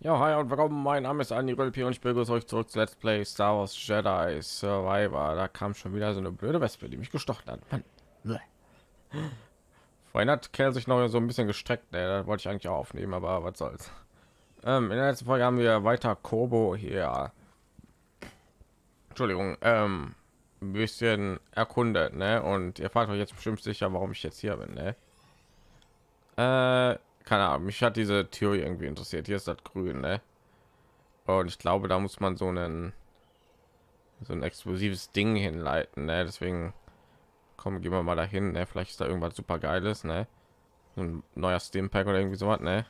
Ja, hi und willkommen. Mein Name ist Andy Rölpi und ich begrüße euch zurück zu Let's Play Star Wars Jedi Survivor. Da kam schon wieder so eine blöde Wespe, die mich gestochen hat. Mann. Vorhin hat Kerl sich noch so ein bisschen gestreckt. Ne? Da wollte ich eigentlich auch aufnehmen, aber was soll's. Ähm, in der letzten Folge haben wir weiter Kobo hier. Entschuldigung, ähm, ein bisschen erkundet, ne? Und ihr fragt euch jetzt bestimmt sicher, warum ich jetzt hier bin, ne? Äh, keine Ahnung, mich hat diese Theorie irgendwie interessiert. Hier ist das Grün, ne? Und ich glaube, da muss man so einen so ein explosives Ding hinleiten, ne? Deswegen kommen, gehen wir mal dahin, ne? Vielleicht ist da irgendwas super geiles, ne? Ein neuer Steam Pack oder irgendwie sowas, ne?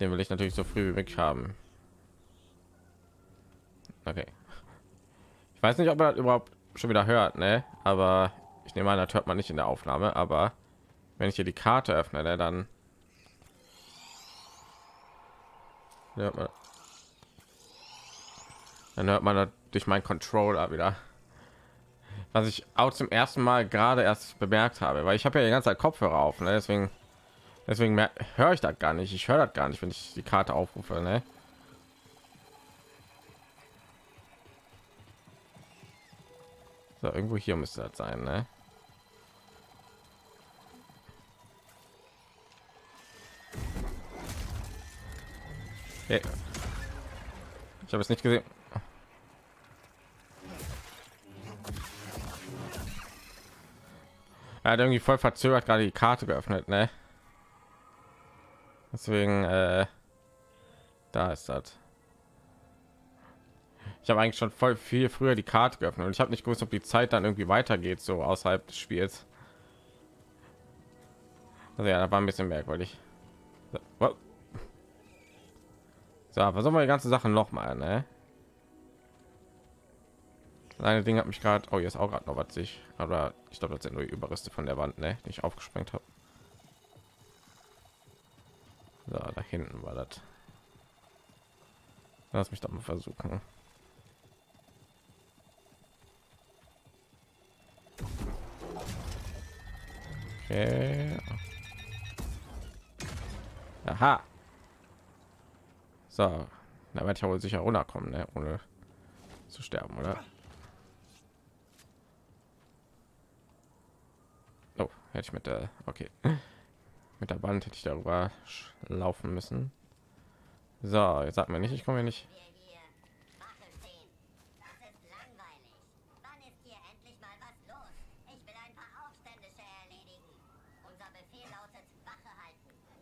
Den will ich natürlich so früh wie möglich haben. Okay. Ich weiß nicht, ob er überhaupt schon wieder hört, ne? Aber ich nehme an, das hört man nicht in der Aufnahme, aber wenn ich hier die Karte öffne, ne, dann hört man, dann hört man durch meinen Controller wieder, was ich auch zum ersten Mal gerade erst bemerkt habe, weil ich habe ja die ganze Zeit Kopfhörer auf, ne? deswegen deswegen höre ich das gar nicht. Ich höre das gar nicht, wenn ich die Karte aufrufe, ne? So, irgendwo hier müsste das sein, ne? Okay. Ich habe es nicht gesehen. Er hat irgendwie voll verzögert gerade die Karte geöffnet, ne? Deswegen, äh, da ist das. Ich habe eigentlich schon voll viel früher die Karte geöffnet und ich habe nicht gewusst, ob die Zeit dann irgendwie weitergeht, so außerhalb des Spiels. Also ja, da war ein bisschen merkwürdig. So, so versuchen wir die ganze Sache noch mal, ne? Eine Ding hat mich gerade, oh, jetzt auch gerade noch was sich, aber ich glaube, das sind nur Überreste von der Wand, ne, die ich aufgesprengt habe. So, da hinten war das. Lass mich doch mal versuchen. Okay. Aha. So, da werde ich aber sicher runterkommen, ne? ohne zu sterben, oder? Oh, hätte ich mit der, okay, mit der Band hätte ich darüber laufen müssen. So, jetzt sagt mir nicht, ich komme nicht.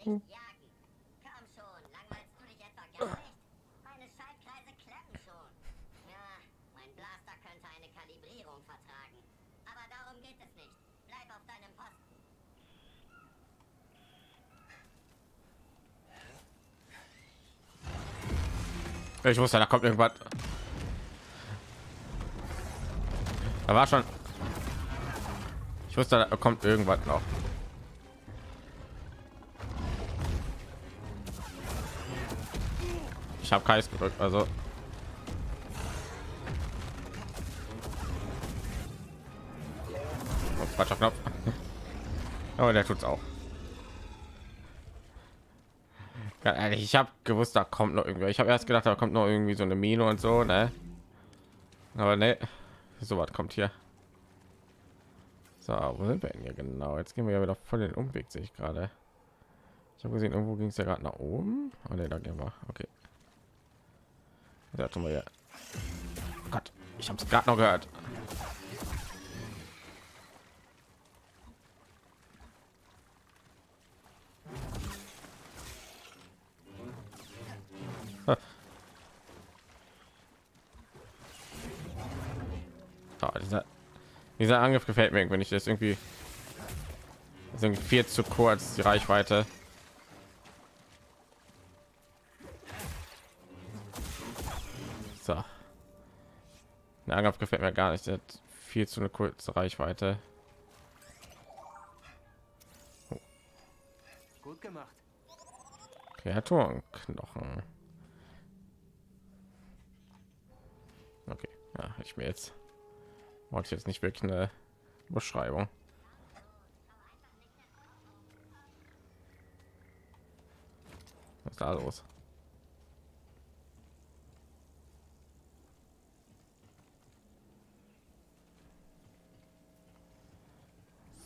Hm. Ich wusste, da kommt irgendwas. Da war schon. Ich wusste, da kommt irgendwas noch. Ich habe keins gedrückt, also. Oh, falscher Knopf. Aber der tut's auch. Ich habe gewusst da kommt noch irgendwie ich habe erst gedacht da kommt noch irgendwie so eine mine und so ne? Aber ne so was kommt hier. So wo sind wir denn hier genau? Jetzt gehen wir ja wieder voll den umweg sehe ich gerade. Ich habe gesehen irgendwo ging es ja gerade nach oben. Oh, ne, da gehen wir. Okay. Da tun wir ja oh gott ich habe es gerade noch gehört Oh, dieser, dieser Angriff gefällt mir, wenn ich das irgendwie, irgendwie viel zu kurz die Reichweite. So, der Angriff gefällt mir gar nicht. Der hat viel zu eine kurze Reichweite. Gut gemacht. Kreaturenknochen. Okay, ja, ich mir jetzt wollte ich jetzt nicht wirklich eine beschreibung. Was ist da los?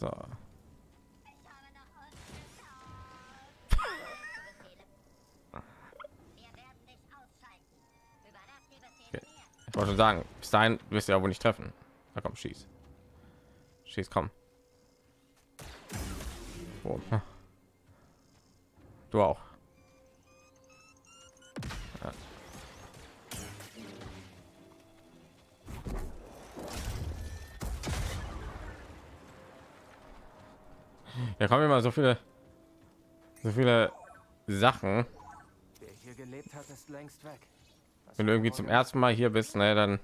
So. Ich wollte schon sagen, bis dahin wirst du ja wohl nicht treffen. Na komm, schieß. Schieß, komm. Oh. Du auch. Ja. Da kommen immer so viele, so viele Sachen. Der hier gelebt hat, ist längst weg. Was Wenn du irgendwie zum ersten Mal hier bist, ne, dann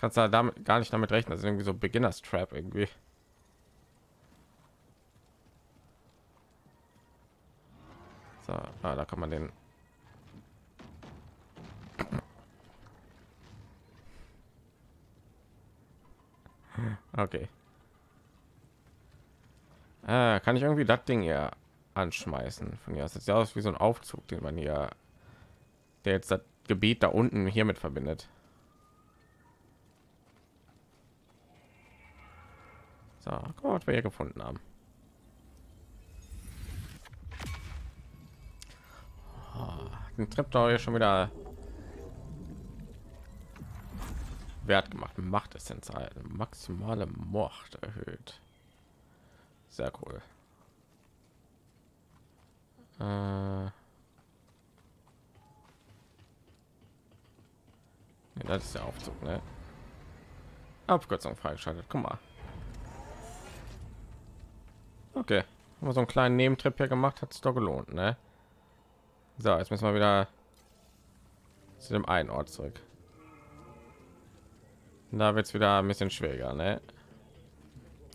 kannst du damit gar nicht damit rechnen. Das ist irgendwie so Beginners Trap irgendwie. So, ah, da kann man den. Okay. Ah, kann ich irgendwie das Ding hier anschmeißen? Von hier aus sieht ja aus wie so ein Aufzug, den man hier, der jetzt das Gebiet da unten hiermit verbindet. So, guck mal, was wir hier gefunden haben. Oh, den Trip da schon wieder Wert gemacht. Macht essentiell. Maximale Macht erhöht. Sehr cool. Äh, das ist der Aufzug, ne? Abkürzung freigeschaltet. Guck mal. Okay, wir so einen kleinen Nebentrip hier gemacht, hat es doch gelohnt, ne? So, jetzt müssen wir wieder zu dem einen Ort zurück. Da wird es wieder ein bisschen schwieriger, ne?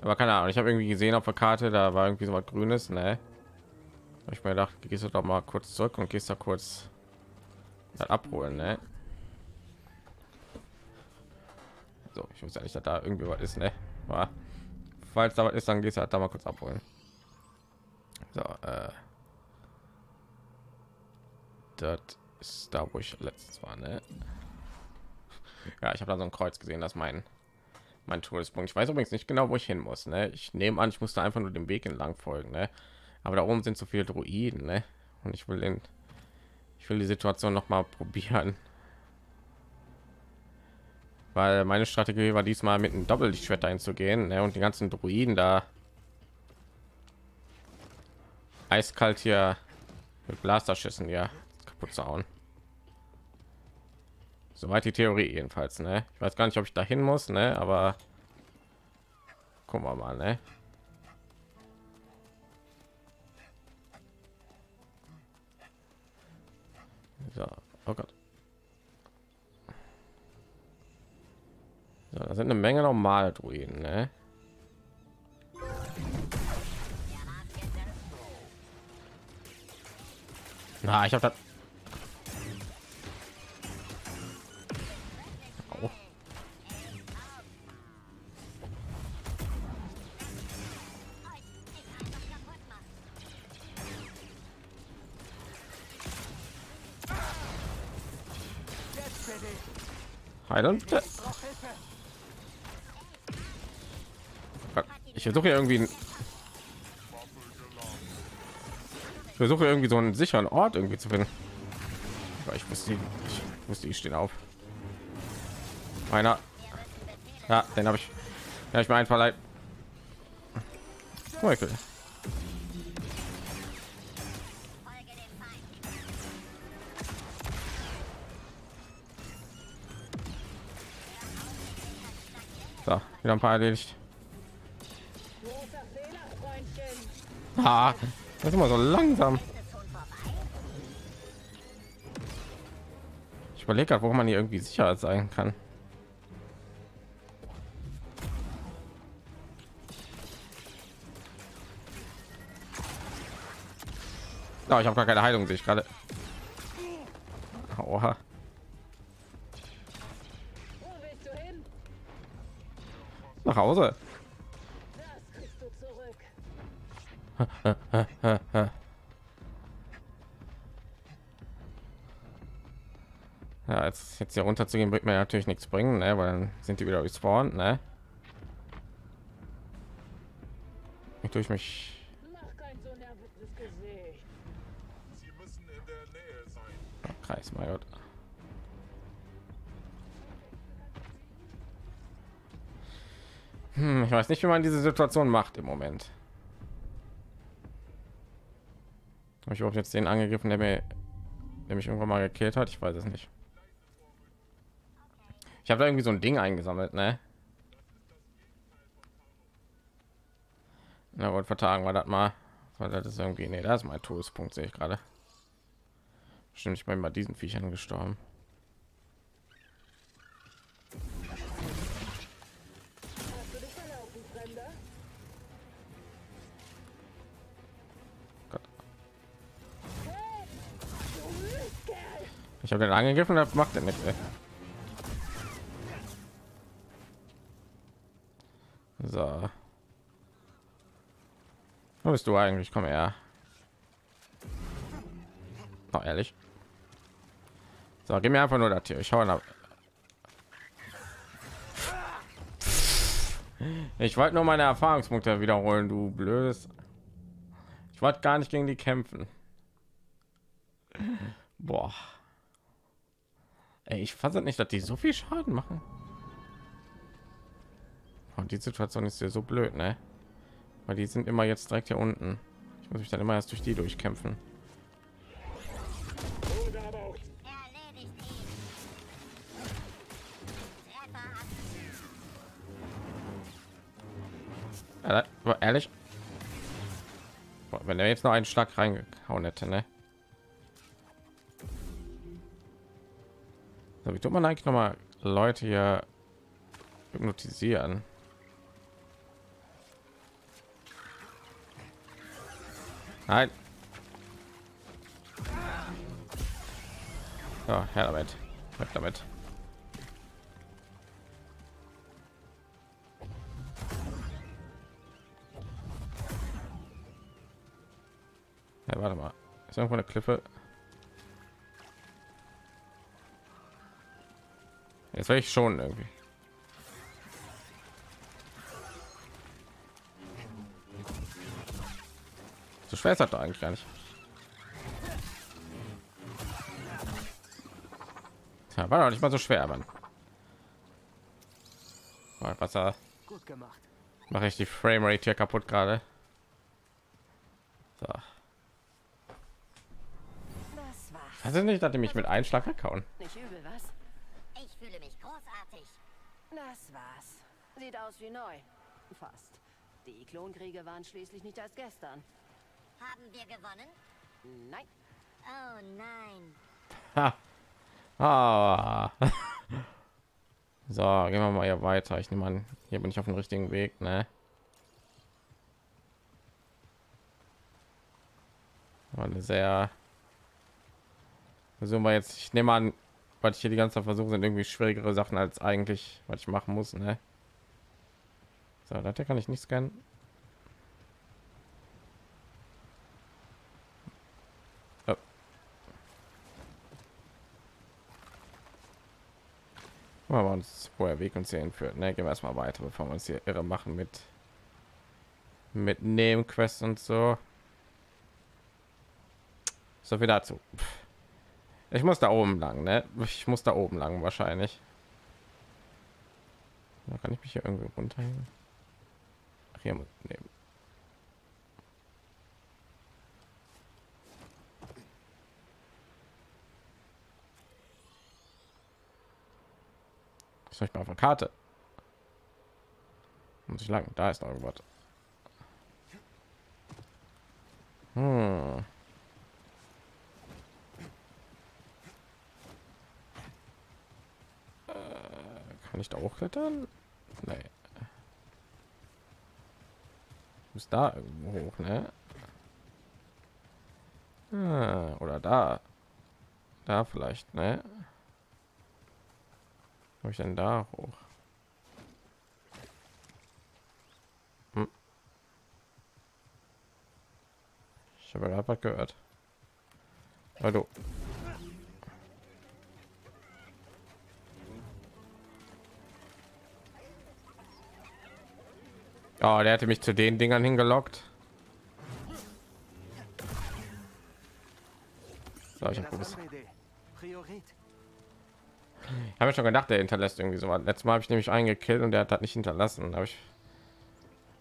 Aber keine Ahnung, ich habe irgendwie gesehen auf der Karte, da war irgendwie so was Grünes, ne? Ich mir gedacht, gehst du doch mal kurz zurück und gehst da kurz abholen, ne? So, ich wusste ja nicht, dass da irgendwie was ist, ne? Aber falls da was ist, dann gehst du halt da mal kurz abholen. So, äh, das ist da, wo ich letztes war, ne? Ja, ich habe da so ein Kreuz gesehen, das mein mein Todespunkt. Ich weiß übrigens nicht genau, wo ich hin muss. Ne? Ich nehme an, ich musste einfach nur dem Weg entlang folgen. Ne? Aber da oben sind so viele Druiden, ne? Und ich will den, ich will die Situation noch mal probieren, weil meine Strategie war diesmal mit einem Doppellichtschwert einzugehen ne? und die ganzen Druiden da eiskalt hier mit Blasterschüssen ja kaputt zu hauen. Soweit die Theorie jedenfalls, ne? Ich weiß gar nicht, ob ich dahin muss, ne? Aber gucken wir mal, ne? So, oh Gott. So, da sind eine Menge normale Druiden, ne? Na, ich habe das bitte. Heilen bitte. Brauch Hilfe. Ich versuche irgendwie ich versuche irgendwie so einen sicheren Ort irgendwie zu finden. Ich wusste, ich wusste, ich stehen auf. Einer. Ja, den habe ich. Ja, ich mir einfach leid. Will. So, wieder ein paar erledigt. Ah, das ist immer so langsam. Ich überlege gerade, warum man hier irgendwie sicher sein kann. Oh, ich habe gar keine Heilung, sehe ich gerade. Oha. Nach Hause. Ja, jetzt, jetzt hier runter zu gehen, wird mir natürlich nichts bringen, ne? weil dann sind die wieder respawned, ne? Ich durch mich. Kreis, mein Gott. Hm, ich weiß nicht, wie man diese Situation macht im Moment. Ich überhaupt jetzt den angegriffen, der mir, der mich irgendwann mal gekillt hat? Ich weiß es nicht. Ich habe irgendwie so ein Ding eingesammelt, ne? Na gut, vertagen wir das mal. Weil das ist irgendwie, nee, das ist mein Todespunkt, sehe ich gerade. Stimmt, ich bin bei diesen Viechern gestorben. Ich habe den angegriffen, das macht er nicht. Ey. So. Wo bist du eigentlich? Komm her. Oh, ehrlich. So, gib mir einfach nur das hier. Ich hau ab. Ich wollte nur meine Erfahrungspunkte wiederholen, du blödes. Ich wollte gar nicht gegen die kämpfen. Boah. Ey, ich fasse nicht, dass die so viel Schaden machen. Und die Situation ist ja so blöd, ne? Weil die sind immer jetzt direkt hier unten. Ich muss mich dann immer erst durch die durchkämpfen. Aber ehrlich. Wenn er jetzt noch einen Schlag reingehauen hätte, ne? So, wie tut man eigentlich noch mal Leute hier hypnotisieren? Nein. Ja, her damit. Weg damit. Ja, warte mal. Ist irgendwo eine Klippe? Jetzt will ich schon irgendwie. So schwer ist das doch eigentlich gar nicht. Tja, war doch nicht mal so schwer, Mann. Boah, Wasser Gut gemacht. mache ich die Framerate hier kaputt gerade. So. Das war's. Also nicht, dass die mich mit einem Schlag weghauen. Nicht übel, was? Ich fühle mich großartig. Das war's. Sieht aus wie neu. Fast. Die Klonkriege waren schließlich nicht erst gestern. Haben wir gewonnen? Nein. Oh nein. Ha. Ah. So, gehen wir mal hier weiter. Ich nehme an, hier bin ich auf dem richtigen Weg, ne? War eine sehr versuchen wir jetzt. Ich nehme an, was ich hier die ganze Zeit versuche, sind irgendwie schwierigere Sachen als eigentlich, was ich machen muss, ne? So, hier kann ich nicht scannen. Oh. Mal uns, wo der Weg uns hier hinführt. Ne, gehen wir erstmal weiter, bevor wir uns hier irre machen mit mit Nebenquests und so. So viel dazu. Pff. Ich muss da oben lang, ne? Ich muss da oben lang wahrscheinlich. Da kann ich mich hier irgendwie runterhängen. Ach, hier nehmen. Was soll ich mal auf der Karte? Muss ich lang? Da ist irgendwas. Hm. Äh, Kann ich da hochklettern? Nee. Muss da irgendwo hoch, ne? Ah, oder da. Da vielleicht, ne? Habe ich denn da hoch? Hm. Ich habe gerade was gehört. Hallo. Oh, der hatte mich zu den Dingern hingelockt. So, ich habe habe schon gedacht, der hinterlässt irgendwie so. Letztes Mal habe ich nämlich einen gekillt und der hat das nicht hinterlassen. Da ich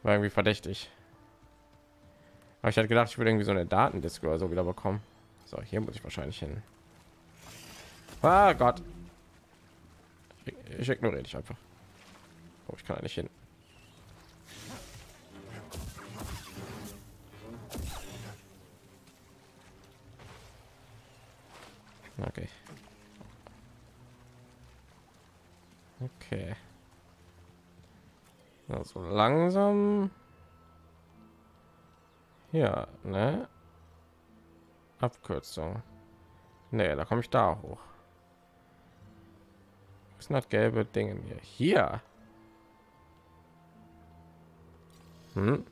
War irgendwie verdächtig. Aber ich hatte gedacht, ich würde irgendwie so eine Datendisk oder so wieder bekommen. So, hier muss ich wahrscheinlich hin. Ah Gott. Ich, ignoriere dich einfach. Oh, ich kann nicht hin. Okay. Okay. Also langsam. Ja, ne? Abkürzung. Ne, da komme ich da hoch. Was ist das gelbe Ding hier? Hier. Hm?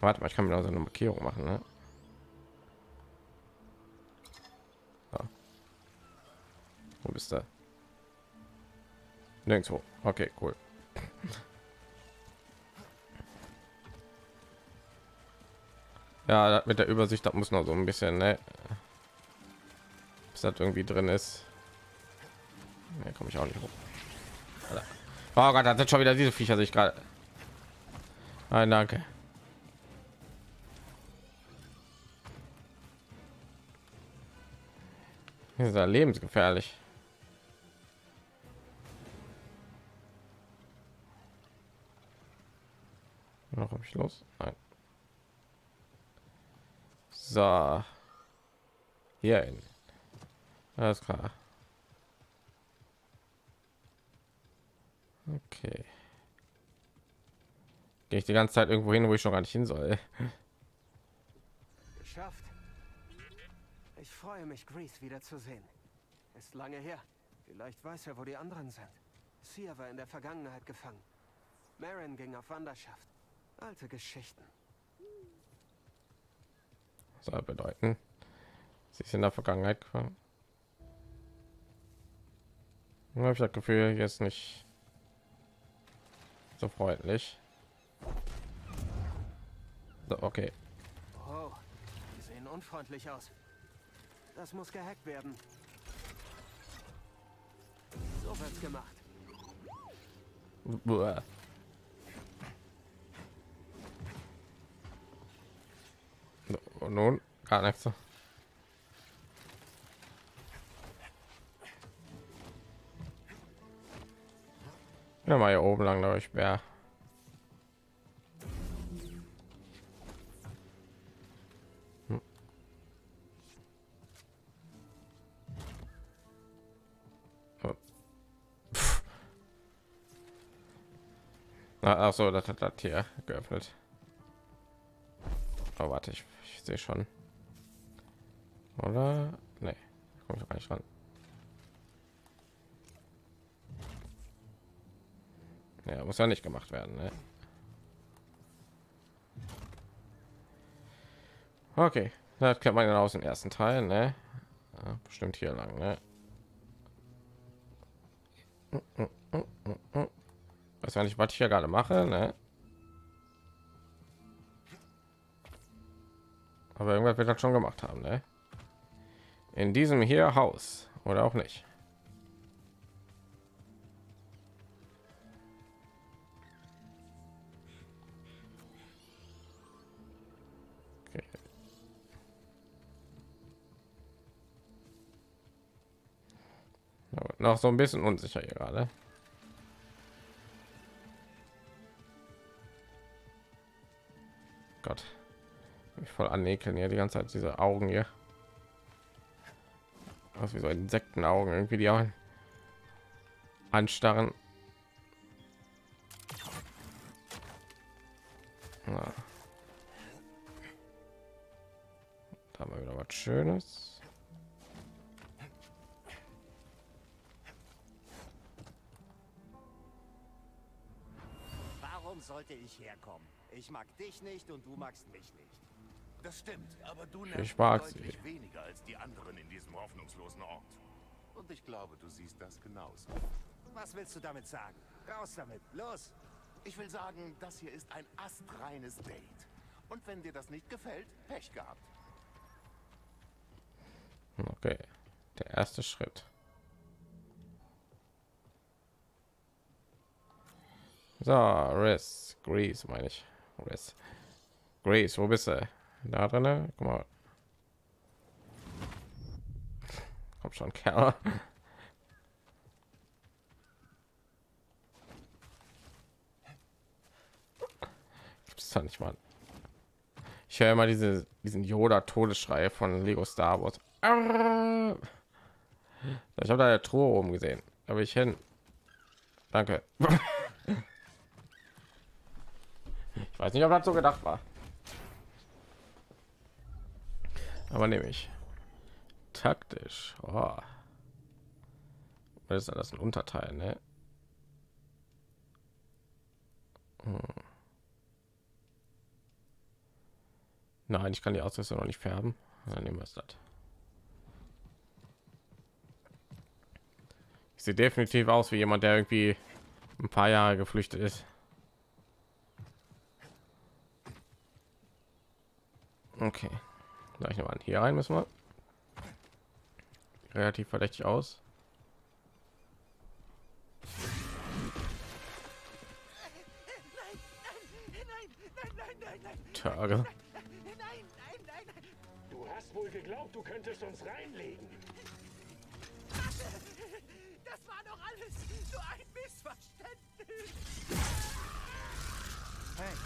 Warte mal, ich kann mir noch so eine Markierung machen, ne? Wo bist du? Nirgendwo. Okay, cool. Ja, mit der Übersicht, da muss noch so ein bisschen, ne? Bis das irgendwie drin ist. Ne, komme ich auch nicht hoch. Oh Gott, das sind schon wieder diese Viecher sich gerade. Nein, danke. Ist ja lebensgefährlich. Noch habe ich los? Nein. So. Hier in. Alles klar. Okay. Gehe ich die ganze Zeit irgendwo hin, wo ich schon gar nicht hin soll. Geschafft. Ich freue mich, Grease wiederzusehen. Ist lange her. Vielleicht weiß er, wo die anderen sind. Sia war in der Vergangenheit gefangen. Marin ging auf Wanderschaft. Alte Geschichten. soll bedeuten sie ist in der vergangenheit gefangen habe ich das gefühl jetzt nicht so freundlich so, okay Oh, die sehen unfreundlich aus. Das muss gehackt werden. So wird's gemacht. Buah. Und nun gar nichts. Ja, mal hier oben lang, glaube ich, wäre. Ach so, das hat das hier geöffnet. Oh, warte, ich, ich sehe schon. Oder? Nee, komme ich gar nicht ran. Ja, muss ja nicht gemacht werden, ne? Okay, das kennt man ja aus dem ersten Teil, ne? Ja, bestimmt hier lang, ne? Weiß ja nicht, was ich hier gerade mache, ne? Aber irgendwer wird das schon gemacht haben, ne? In diesem hier Haus oder auch nicht. Noch so ein bisschen unsicher hier gerade. Gott mich voll anekeln ja die ganze Zeit diese Augen hier. Aus wie so Insektenaugen irgendwie die Augen anstarren. Ja. Da haben wir wieder was Schönes. Warum sollte ich herkommen? Ich mag dich nicht und du magst mich nicht. Das stimmt, aber du Ich mag deutlich sie. weniger als die anderen in diesem hoffnungslosen Ort. Und ich glaube, du siehst das genauso. Was willst du damit sagen? Raus damit, los! Ich will sagen, das hier ist ein astreines Date. Und wenn dir das nicht gefällt, Pech gehabt. Okay, der erste Schritt. So, Riss, Grease meine ich. Riss. Grace, wo bist du? Da drin? Guck mal. Komm schon, Kerl. Gibt's da nicht mal. Ich höre immer diese, diesen Yoda Todesschrei von Lego Star Wars. Ich habe da der Truhe oben gesehen. Da ich hin. Danke. Ich weiß nicht, ob das so gedacht war. Aber nehme ich. Taktisch. Oh. Was ist das ein Unterteil, ne? Hm. Nein, ich kann die Ausrüstung noch nicht färben. Dann nehmen wir es das. Ich sehe definitiv aus wie jemand, der irgendwie ein paar Jahre geflüchtet ist. Okay. Gleich noch an. Hier rein müssen wir. Relativ verdächtig aus. Tage. Du hast wohl geglaubt, du könntest uns reinlegen. Das war doch alles nur ein Missverständnis. Hey.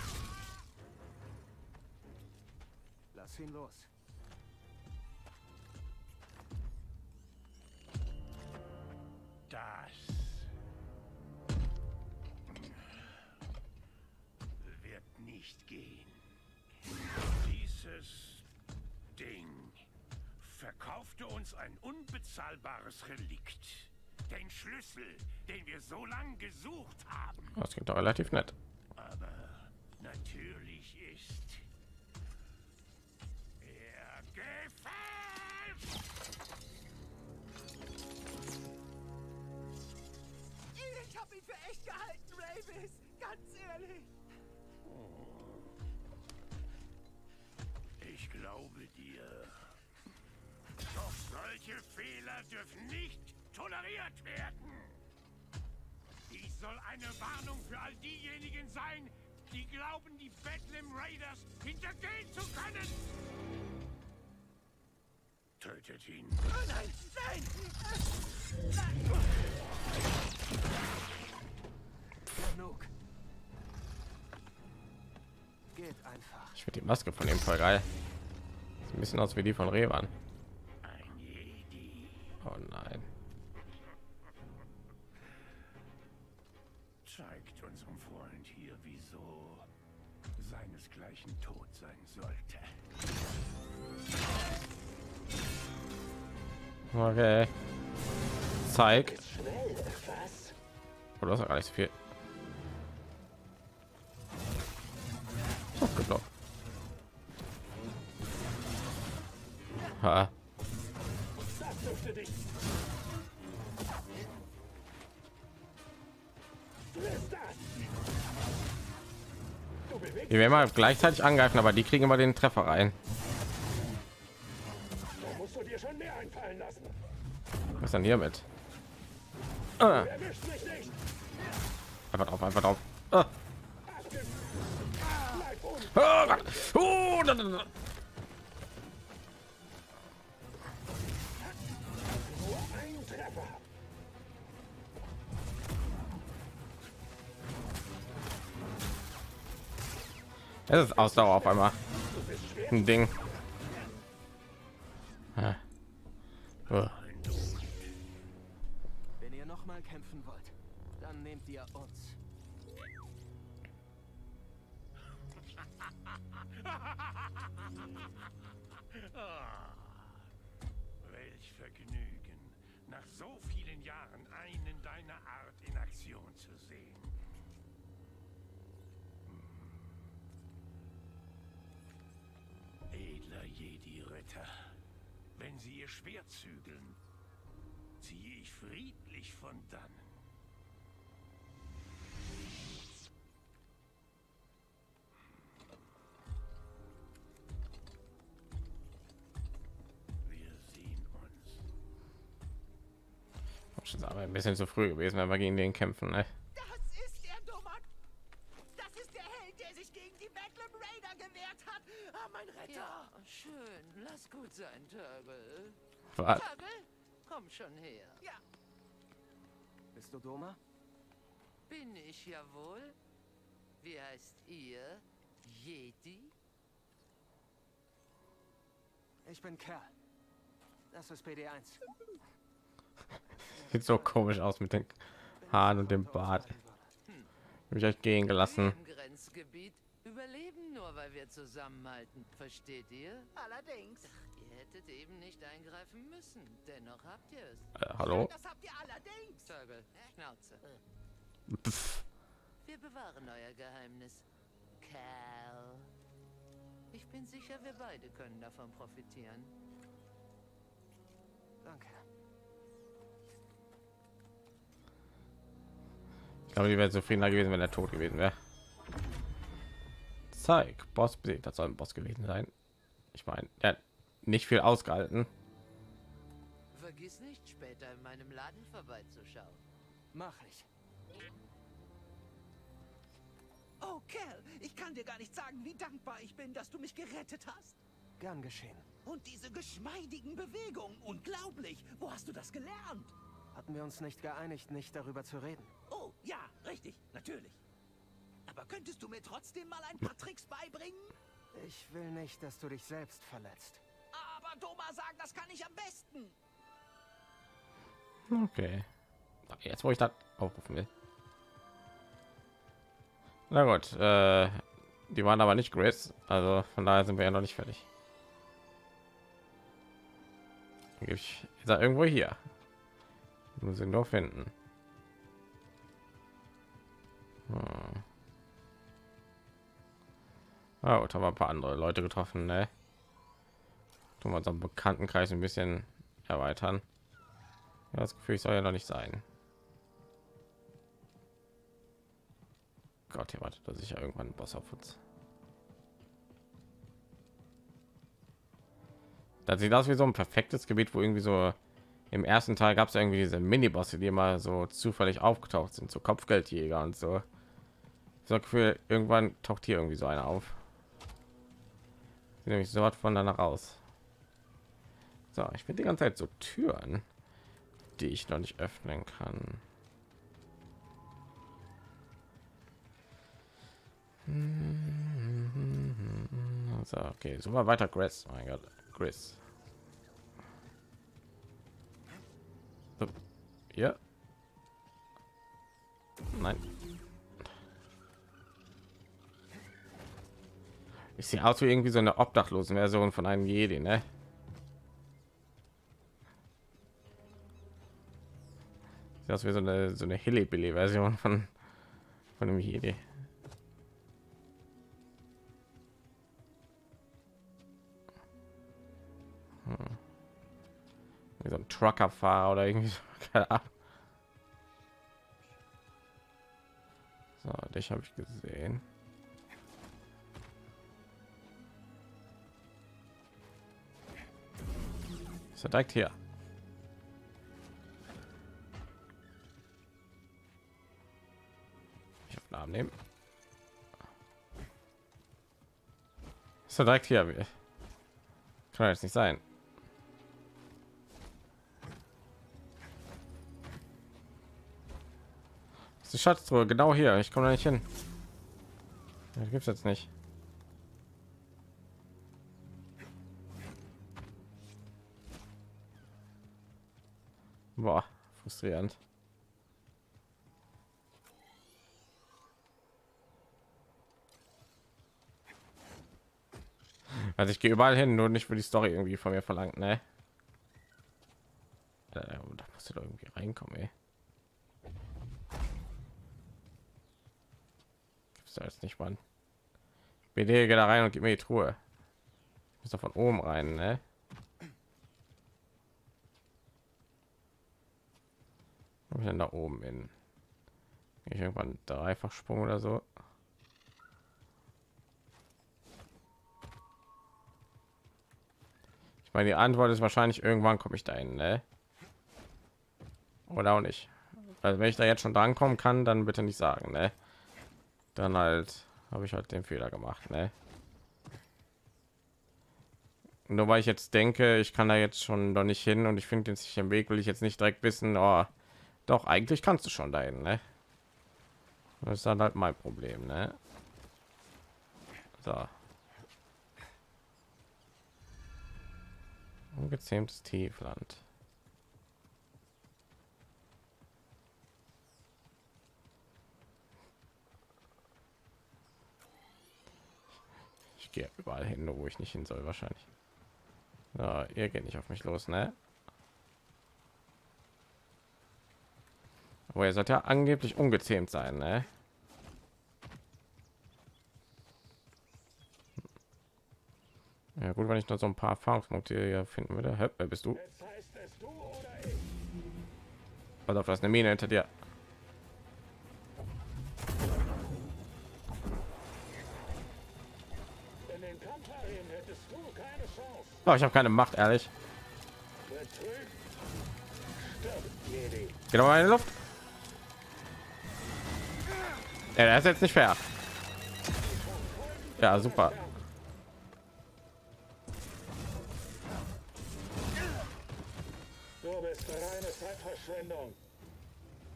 Lass ihn los. Verkaufte uns ein unbezahlbares Relikt. Den Schlüssel, den wir so lange gesucht haben. Das klingt doch relativ nett. Aber natürlich ist er gefälscht. Ich hab ihn für echt gehalten, Ravis. Ganz ehrlich. Ich glaube Dürfen nicht toleriert werden. Dies soll eine Warnung für all diejenigen sein, die glauben, die Bethlehem Raiders hintergehen zu können. Tötet ihn. Oh nein, nein. Genug. Geht einfach. Ich finde die Maske von dem voll geil. Sieht ein bisschen aus wie die von Revan. Okay. Zeig. Oder ist ja gar nicht so viel. Geblockt. Ha. Die werden mal gleichzeitig angreifen, aber die kriegen immer den Treffer rein. Schon mehr einfallen lassen. Was denn hier mit? Ah, einfach drauf, einfach drauf. Ah. Um! Oh, da, da, da. Es ist Ausdauer auf einmal. Ein Ding. Ah. Oh. Wenn ihr noch mal kämpfen wollt, dann nehmt ihr uns. ihr Schwert zügeln, ziehe ich friedlich von dannen. Wir sehen uns. Das ist aber ein bisschen zu früh gewesen, wenn wir gegen den kämpfen. Ne? Das ist der Nummer keiner gewehrt mein Retter. Ja, schön. Lass gut sein, Turgle. Was? Komm schon her. Ja, Bist du Doma? Bin ich ja wohl. Wie heißt ihr? Yeti? Ich bin Kerl. Das ist BD1. Sieht so komisch aus mit den Haaren und dem Bart. Mich euch gehen gelassen. Im Grenzgebiet überleben nur, weil wir zusammenhalten. Versteht ihr? allerdings. Ihr hättet eben nicht eingreifen müssen. Dennoch habt ihr es. Äh, hallo? Das habt ihr allerdings. Turgle, Schnauze. Pff. Wir bewahren euer Geheimnis. Kerl. Ich bin sicher, wir beide können davon profitieren. Danke. Ich glaube, die wäre zufriedener gewesen, wenn er tot gewesen wäre. Zeig, Boss besiegt. Das soll ein Boss gewesen sein. Ich meine, er hat nicht viel ausgehalten. Vergiss nicht, später in meinem Laden vorbeizuschauen. Mach ich. Oh, Kerl, ich kann dir gar nicht sagen, wie dankbar ich bin, dass du mich gerettet hast. Gern geschehen. Und diese geschmeidigen Bewegungen, unglaublich. Wo hast du das gelernt? Hatten wir uns nicht geeinigt, nicht darüber zu reden? Oh, ja, richtig, natürlich. Aber könntest du mir trotzdem mal ein paar Tricks beibringen? Ich will nicht, dass du dich selbst verletzt. Aber Doma sagen, das kann ich am besten. Okay. Jetzt, wo ich das aufrufen will. Na gut, äh, die waren aber nicht Chris, also von daher sind wir ja noch nicht fertig. Ich ist er irgendwo hier. Muss ihn nur finden. Hm. Ah, gut, haben wir ein paar andere Leute getroffen, ne? Tun wir unseren Bekanntenkreis ein bisschen erweitern. Ja, das Gefühl, ich soll ja noch nicht sein. Gott, hier wartet da sicher irgendwann ein Boss auf uns. Das sieht aus wie so ein perfektes Gebiet, wo irgendwie so im ersten Teil gab es irgendwie diese Minibosse, die immer so zufällig aufgetaucht sind, so Kopfgeldjäger und so. So Gefühl, irgendwann taucht hier irgendwie so einer auf. Sieht nämlich so was von danach aus. So, ich bin die ganze Zeit so Türen, die ich noch nicht öffnen kann. So, okay, so mal weiter, Chris. Mein Gott, Chris. Ja. Nein. Ich sehe aus wie irgendwie so eine obdachlosen Version von einem Jedi, ne? Aus wie so eine so eine Hillybilly Version von von einem Jedi. Hm. Wie so ein Truckerfahrer oder irgendwie so. Keine Ahnung. So, dich habe ich gesehen. Ist er direkt hier? Ich auf Namen nehmen. Ist er direkt hier? Kann jetzt nicht sein. Ist die Schatztruhe genau hier. Ich komme da nicht hin. Das gibt's jetzt nicht. Frustrierend. Also ich gehe überall hin, nur nicht für die Story irgendwie von mir verlangt, ne? Da, da musst du doch irgendwie reinkommen, ey. Gibt's da jetzt nicht, Mann. BD, geh da rein und gib mir die Truhe. Muss da von oben rein, ne? Hab ich denn da oben in? Ich irgendwann dreifach Sprung oder so. Ich meine, die Antwort ist wahrscheinlich irgendwann komme ich dahin, ne? Oder auch nicht. Also wenn ich da jetzt schon dran kommen kann, dann bitte nicht sagen, ne? Dann halt habe ich halt den Fehler gemacht, ne? nur weil ich jetzt denke, ich kann da jetzt schon noch nicht hin und ich finde jetzt nicht im Weg, will ich jetzt nicht direkt wissen, oh, doch, eigentlich kannst du schon dahin, ne? Das ist dann halt mein Problem, ne? So. Ungezähmtes Tiefland. Ich gehe überall hin, wo ich nicht hin soll, wahrscheinlich. Ja, ihr geht nicht auf mich los, ne? Aber ihr sollt ja angeblich ungezähmt sein, ne? Ja gut, wenn ich noch so ein paar Erfahrungspunkte hier finden würde. Hä, wer bist du? Pass auf, das eine Mine hinter dir. Oh, ich habe keine Macht, ehrlich. Genau in die Luft. Ja, das ist jetzt nicht fair. Ja, super. Du bist reine Zeitverschwendung.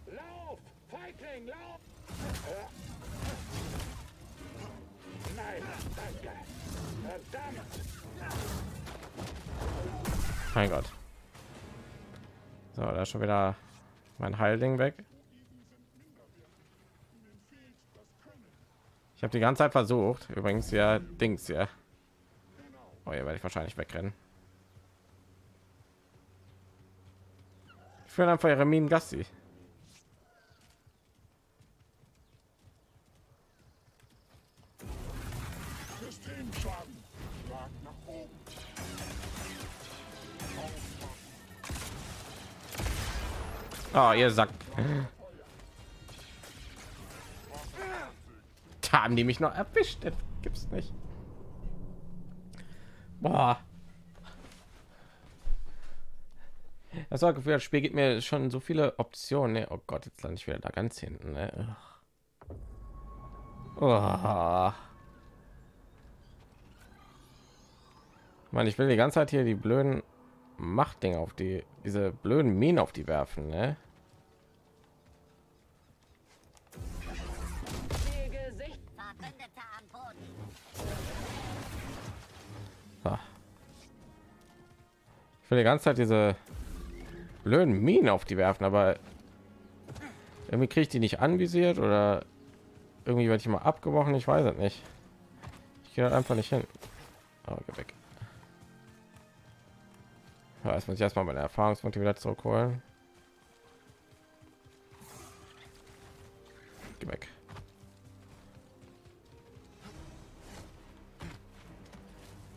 Lauf, Feigling, lauf! Nein, danke. Verdammt! Mein Gott. So, da ist schon wieder mein Heilding weg. Ich habe die ganze Zeit versucht. Übrigens ja Dings ja. Oh, hier werde ich wahrscheinlich wegrennen. Ich führe einfach ihre Minen Gassi. Oh, ihr Sack. Haben die mich noch erwischt. Das gibt's nicht. Boah. Das war Gefühl, das Spiel gibt mir schon so viele Optionen. Ne? Oh Gott, jetzt lande ich wieder da ganz hinten. Ne? Oh. Mann, ich will die ganze Zeit hier die blöden Machtdinge auf die, diese blöden Minen auf die werfen, ne? Will die ganze Zeit diese blöden Minen auf die werfen, aber irgendwie kriege ich die nicht anvisiert oder irgendwie werde ich mal abgebrochen. Ich weiß es nicht. Ich gehe einfach nicht hin. Oh, geh weg. Ja, jetzt muss ich erstmal meine Erfahrungspunkte wieder zurückholen. Geh weg.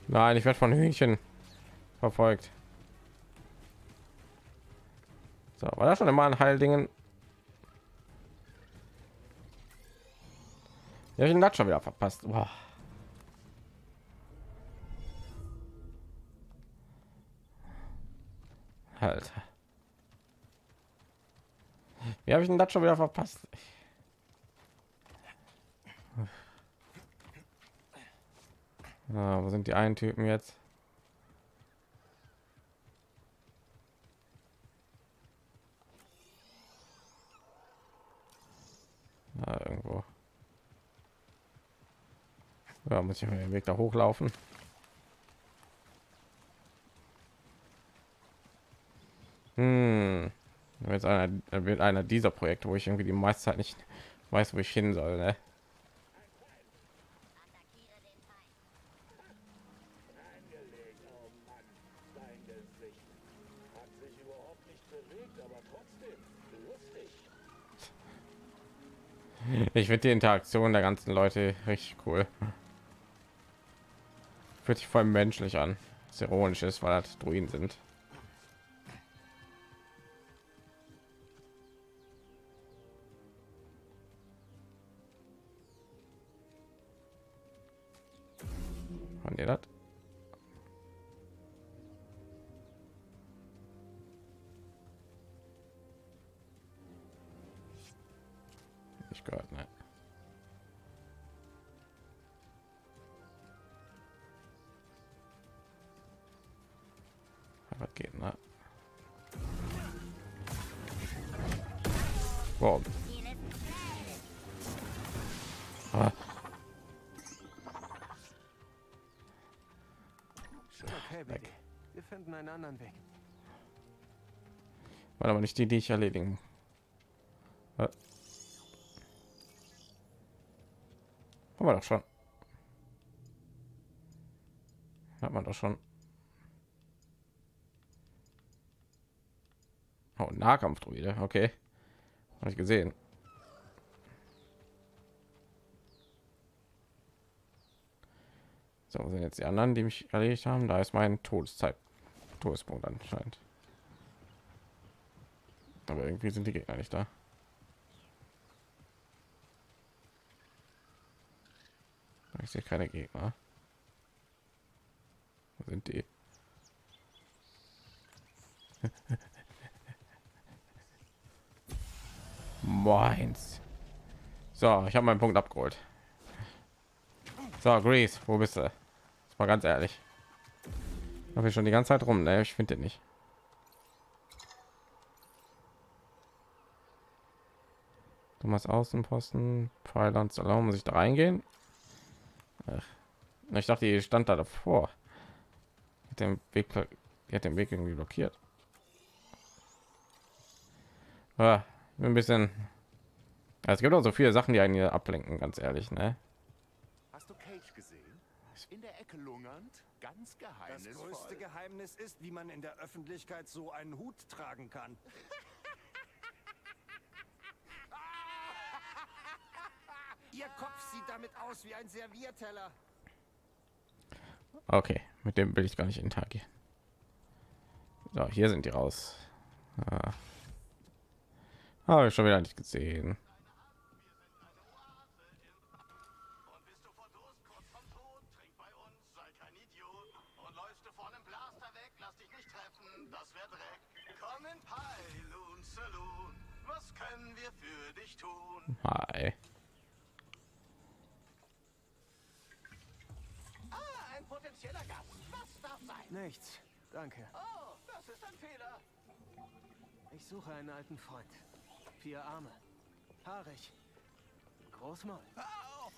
Nein, ich werde von Hühnchen verfolgt. So, war das schon immer ein Heildingen? Ja, ich den schon wieder verpasst. Boah. Alter. Wie habe ich denn das schon wieder verpasst? Ah, wo sind die einen Typen jetzt? Ja, muss ich den Weg da hochlaufen. Hm. Jetzt einer, wird einer dieser Projekte, wo ich irgendwie die meiste Zeit nicht weiß, wo ich hin soll. Ne? Ich finde die Interaktion der ganzen Leute richtig cool. Fühlt sich voll menschlich an. Das ironisch ist, weil das Druiden sind. Haben die das? Ich gehört, ne? was geht, ne? Wow. Ah. Wir finden einen anderen Weg. War aber nicht die, die ich erledigen. Ah. Haben wir doch schon. Hat man doch schon. Oh, Nahkampfdruide, okay. Habe ich gesehen. So, sind jetzt die anderen, die mich erledigt haben? Da ist mein Todeszeit. Todespunkt anscheinend. Aber irgendwie sind die Gegner nicht da. Ich sehe keine Gegner. Wo sind die? Meins. So, ich habe meinen Punkt abgeholt. So, Grease, wo bist du? Das war ganz ehrlich. Habe ich schon die ganze Zeit rum, ne? Ich finde den nicht. Thomas Außenposten, Pfeiler und Salon, muss ich da reingehen? Ach. Ich dachte, die stand da davor. Hat den Weg, hat den Weg irgendwie blockiert. Ah, ein bisschen. Es gibt auch so viele Sachen, die einen hier ablenken, ganz ehrlich, ne? Hast du Cage gesehen? In der Ecke lungernd, ganz Das geheimnisvoll. größte Geheimnis ist, wie man in der Öffentlichkeit so einen Hut tragen kann. Ihr Kopf sieht damit aus wie ein Servierteller. Okay, mit dem will ich gar nicht interagieren. So, hier sind die raus. Ah. Habe ich schon wieder nicht gesehen. Hi. Ah, ein potenzieller Gast. Was darf sein? Nichts. Danke. Oh, das ist ein Fehler. Ich suche einen alten Freund. Vier Arme. Haarig. Großmaul. Auf!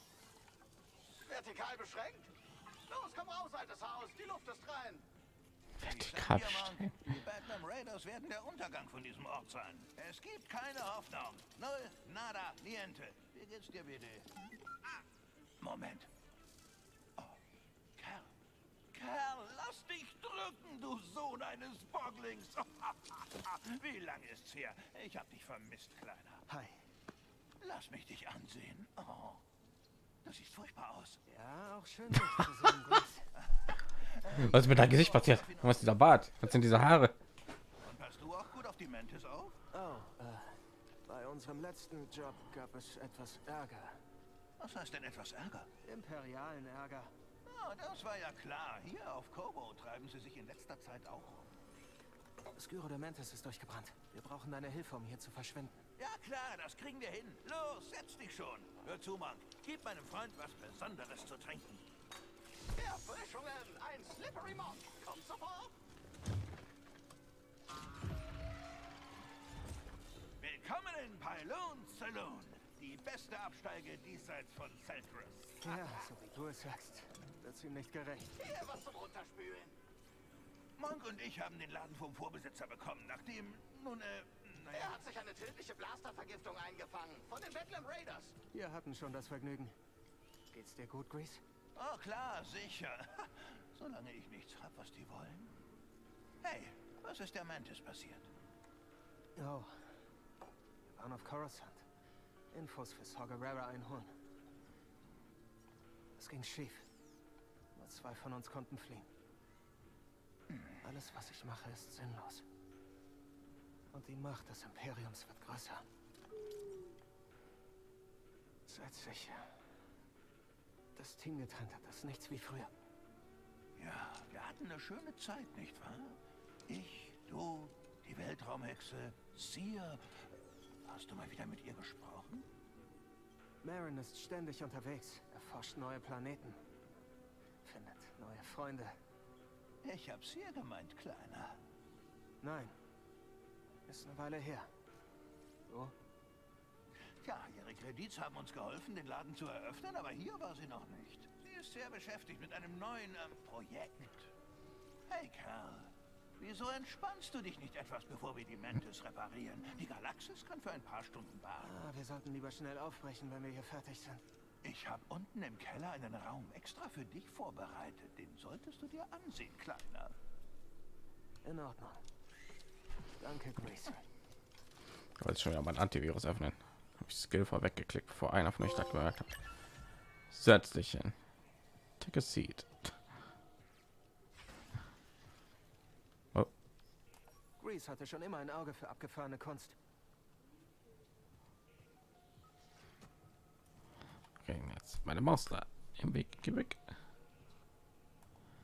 Vertikal beschränkt? Los, komm raus, altes Haus, die Luft ist rein. Vertikal Die Batman Raiders werden der Untergang von diesem Ort sein. Es gibt keine Hoffnung. Null, nada, niente. Wie geht's dir, bitte? Moment. Oh, Kerl. Kerl, lass dich drücken, du Sohn eines Bocklings. Wie lange ist's her? Ich hab dich vermisst, Kleiner. Hi. Lass mich dich ansehen. Oh, das sieht furchtbar aus. Ja, auch schön, dich zu sehen. Was ist mit deinem Gesicht passiert? Was ist dieser Bart? Was sind diese Haare? Und passt du auch gut auf die Mantis auf? Oh, äh, bei unserem letzten Job gab es etwas Ärger. Was heißt denn etwas Ärger? Imperialen Ärger. Oh, das war ja klar. Hier auf Kobo treiben sie sich in letzter Zeit auch rum. Skyro de Mantis ist durchgebrannt. Wir brauchen deine Hilfe, um hier zu verschwinden. Ja klar, das kriegen wir hin. Los, setz dich schon. Hör zu, Monk. Gib meinem Freund was Besonderes zu trinken. Erfrischungen, ein Slippery Mock. Kommt sofort. Willkommen in Pylon Saloon. Die beste Absteige diesseits von Seltris. Ja, so wie du es sagst. Wird ihm nicht gerecht. Hier was zum Runterspülen. Monk und ich haben den Laden vom Vorbesitzer bekommen, nachdem, nun, äh, Er naja, hat sich eine tödliche Blastervergiftung eingefangen. Von den Bedlam Raiders. Wir hatten schon das Vergnügen. Geht's dir gut, Grease? Oh klar, sicher. Solange ich nichts hab, was die wollen. Hey, was ist der Mantis passiert? Oh. Wir waren auf Coruscant. Infos für Saw Gerrera einholen. Es ging schief. Nur zwei von uns konnten fliehen. Alles, was ich mache, ist sinnlos. Und die Macht des Imperiums wird größer. Seit sich das Team getrennt hat, ist nichts wie früher. Ja, wir hatten eine schöne Zeit, nicht wahr? Ich, du, die Weltraumhexe, Seer. Hast du mal wieder mit ihr gesprochen? Marin ist ständig unterwegs, erforscht neue Planeten, findet neue Freunde. Ich hab Seer gemeint, Kleiner. Nein, ist eine Weile her. So, Tja, ihre Kredits haben uns geholfen, den Laden zu eröffnen, aber hier war sie noch nicht. Sie ist sehr beschäftigt mit einem neuen äh, Projekt. Hey, Kerl. Wieso entspannst du dich nicht etwas, bevor wir die Mantis reparieren? Die Galaxis kann für ein paar Stunden warten. Ah, wir sollten lieber schnell aufbrechen, wenn wir hier fertig sind. Ich habe unten im Keller einen Raum extra für dich vorbereitet. Den solltest du dir ansehen, Kleiner. In Ordnung. Danke, Grace. Ich wollte schon wieder mein Antivirus öffnen. Habe ich Skill vorweggeklickt, bevor einer von euch das gehört hat. Setz dich hin. Take a seat. Oh, Grease hatte schon immer ein Auge für abgefahrene Kunst. okay, jetzt meine Maus da. Im Weg, geh weg.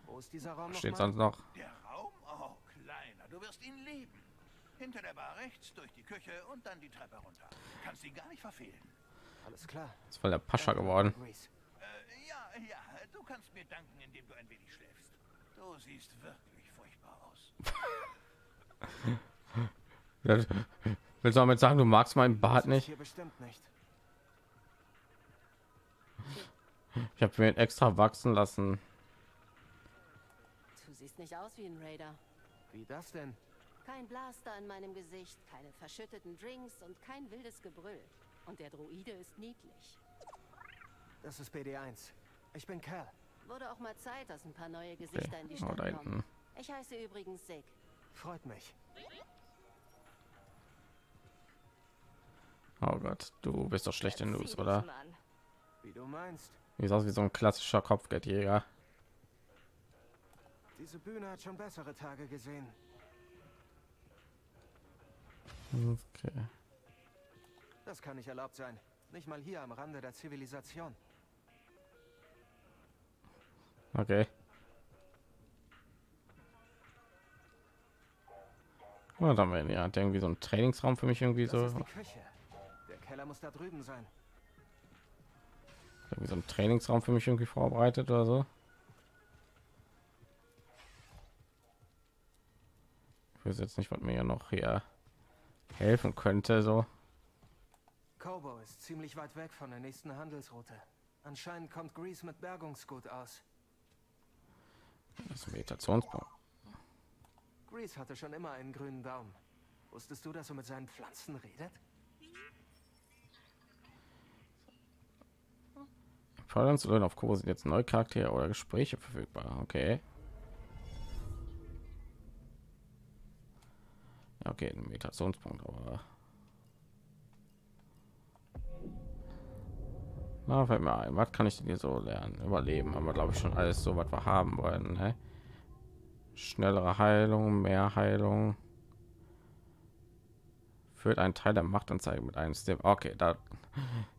Wo ist dieser Raum Steht sonst noch? Der Raum? Oh, Kleiner, du wirst ihn lieben. Hinter der Bar rechts, durch die Küche und dann die Treppe runter. Kannst ihn gar nicht verfehlen. Alles klar. Ist voll der Pascha geworden. Äh, ja, ja, du kannst mir danken, indem du ein wenig schläfst. Du siehst wirklich furchtbar aus. Das- Willst du damit sagen, du magst meinen Bart nicht? Hier bestimmt nicht. Ich habe mir ihn extra wachsen lassen. Du siehst nicht aus wie ein Raider. Wie das denn? Kein Blaster in meinem Gesicht, keine verschütteten Drinks und kein wildes Gebrüll. Und der Druide ist niedlich. Das ist BD1. Ich bin Cal. Wurde auch mal Zeit, dass ein paar neue Gesichter in die Oh, Stadt da kommen. Ich heiße übrigens Sig. Freut mich. Oh Gott, du bist doch schlechte Zieh News, oder? Wie du meinst. Wie aus wie so ein klassischer Kopfgeldjäger. Diese Bühne hat schon bessere Tage gesehen. Okay. Das kann nicht erlaubt sein. Nicht mal hier am Rande der Zivilisation. Okay. Und dann haben wir ja irgendwie so einen Trainingsraum für mich irgendwie Das so. Der Keller muss da drüben sein. irgendwie so einen Trainingsraum für mich irgendwie vorbereitet oder so. Ich weiß jetzt nicht, was mir ja noch hier helfen könnte so. Kobo ist ziemlich weit weg von der nächsten Handelsroute. Anscheinend kommt Grease mit Bergungsgut aus. Das ist Meditationspunkt. Grease hatte schon immer einen grünen Daumen. Wusstest du, dass er mit seinen Pflanzen redet? Fördern zu Leuten auf Kobo sind jetzt neue Charaktere oder Gespräche verfügbar. Okay. Ja, okay, ein Meditationspunkt, aber. Na, fällt mir ein, was kann ich denn hier so lernen? Überleben, haben wir glaube ich schon alles so, was wir haben wollen. Ne? Schnellere Heilung, mehr Heilung. Führt einen Teil der Machtanzeige mit einem System. Okay, da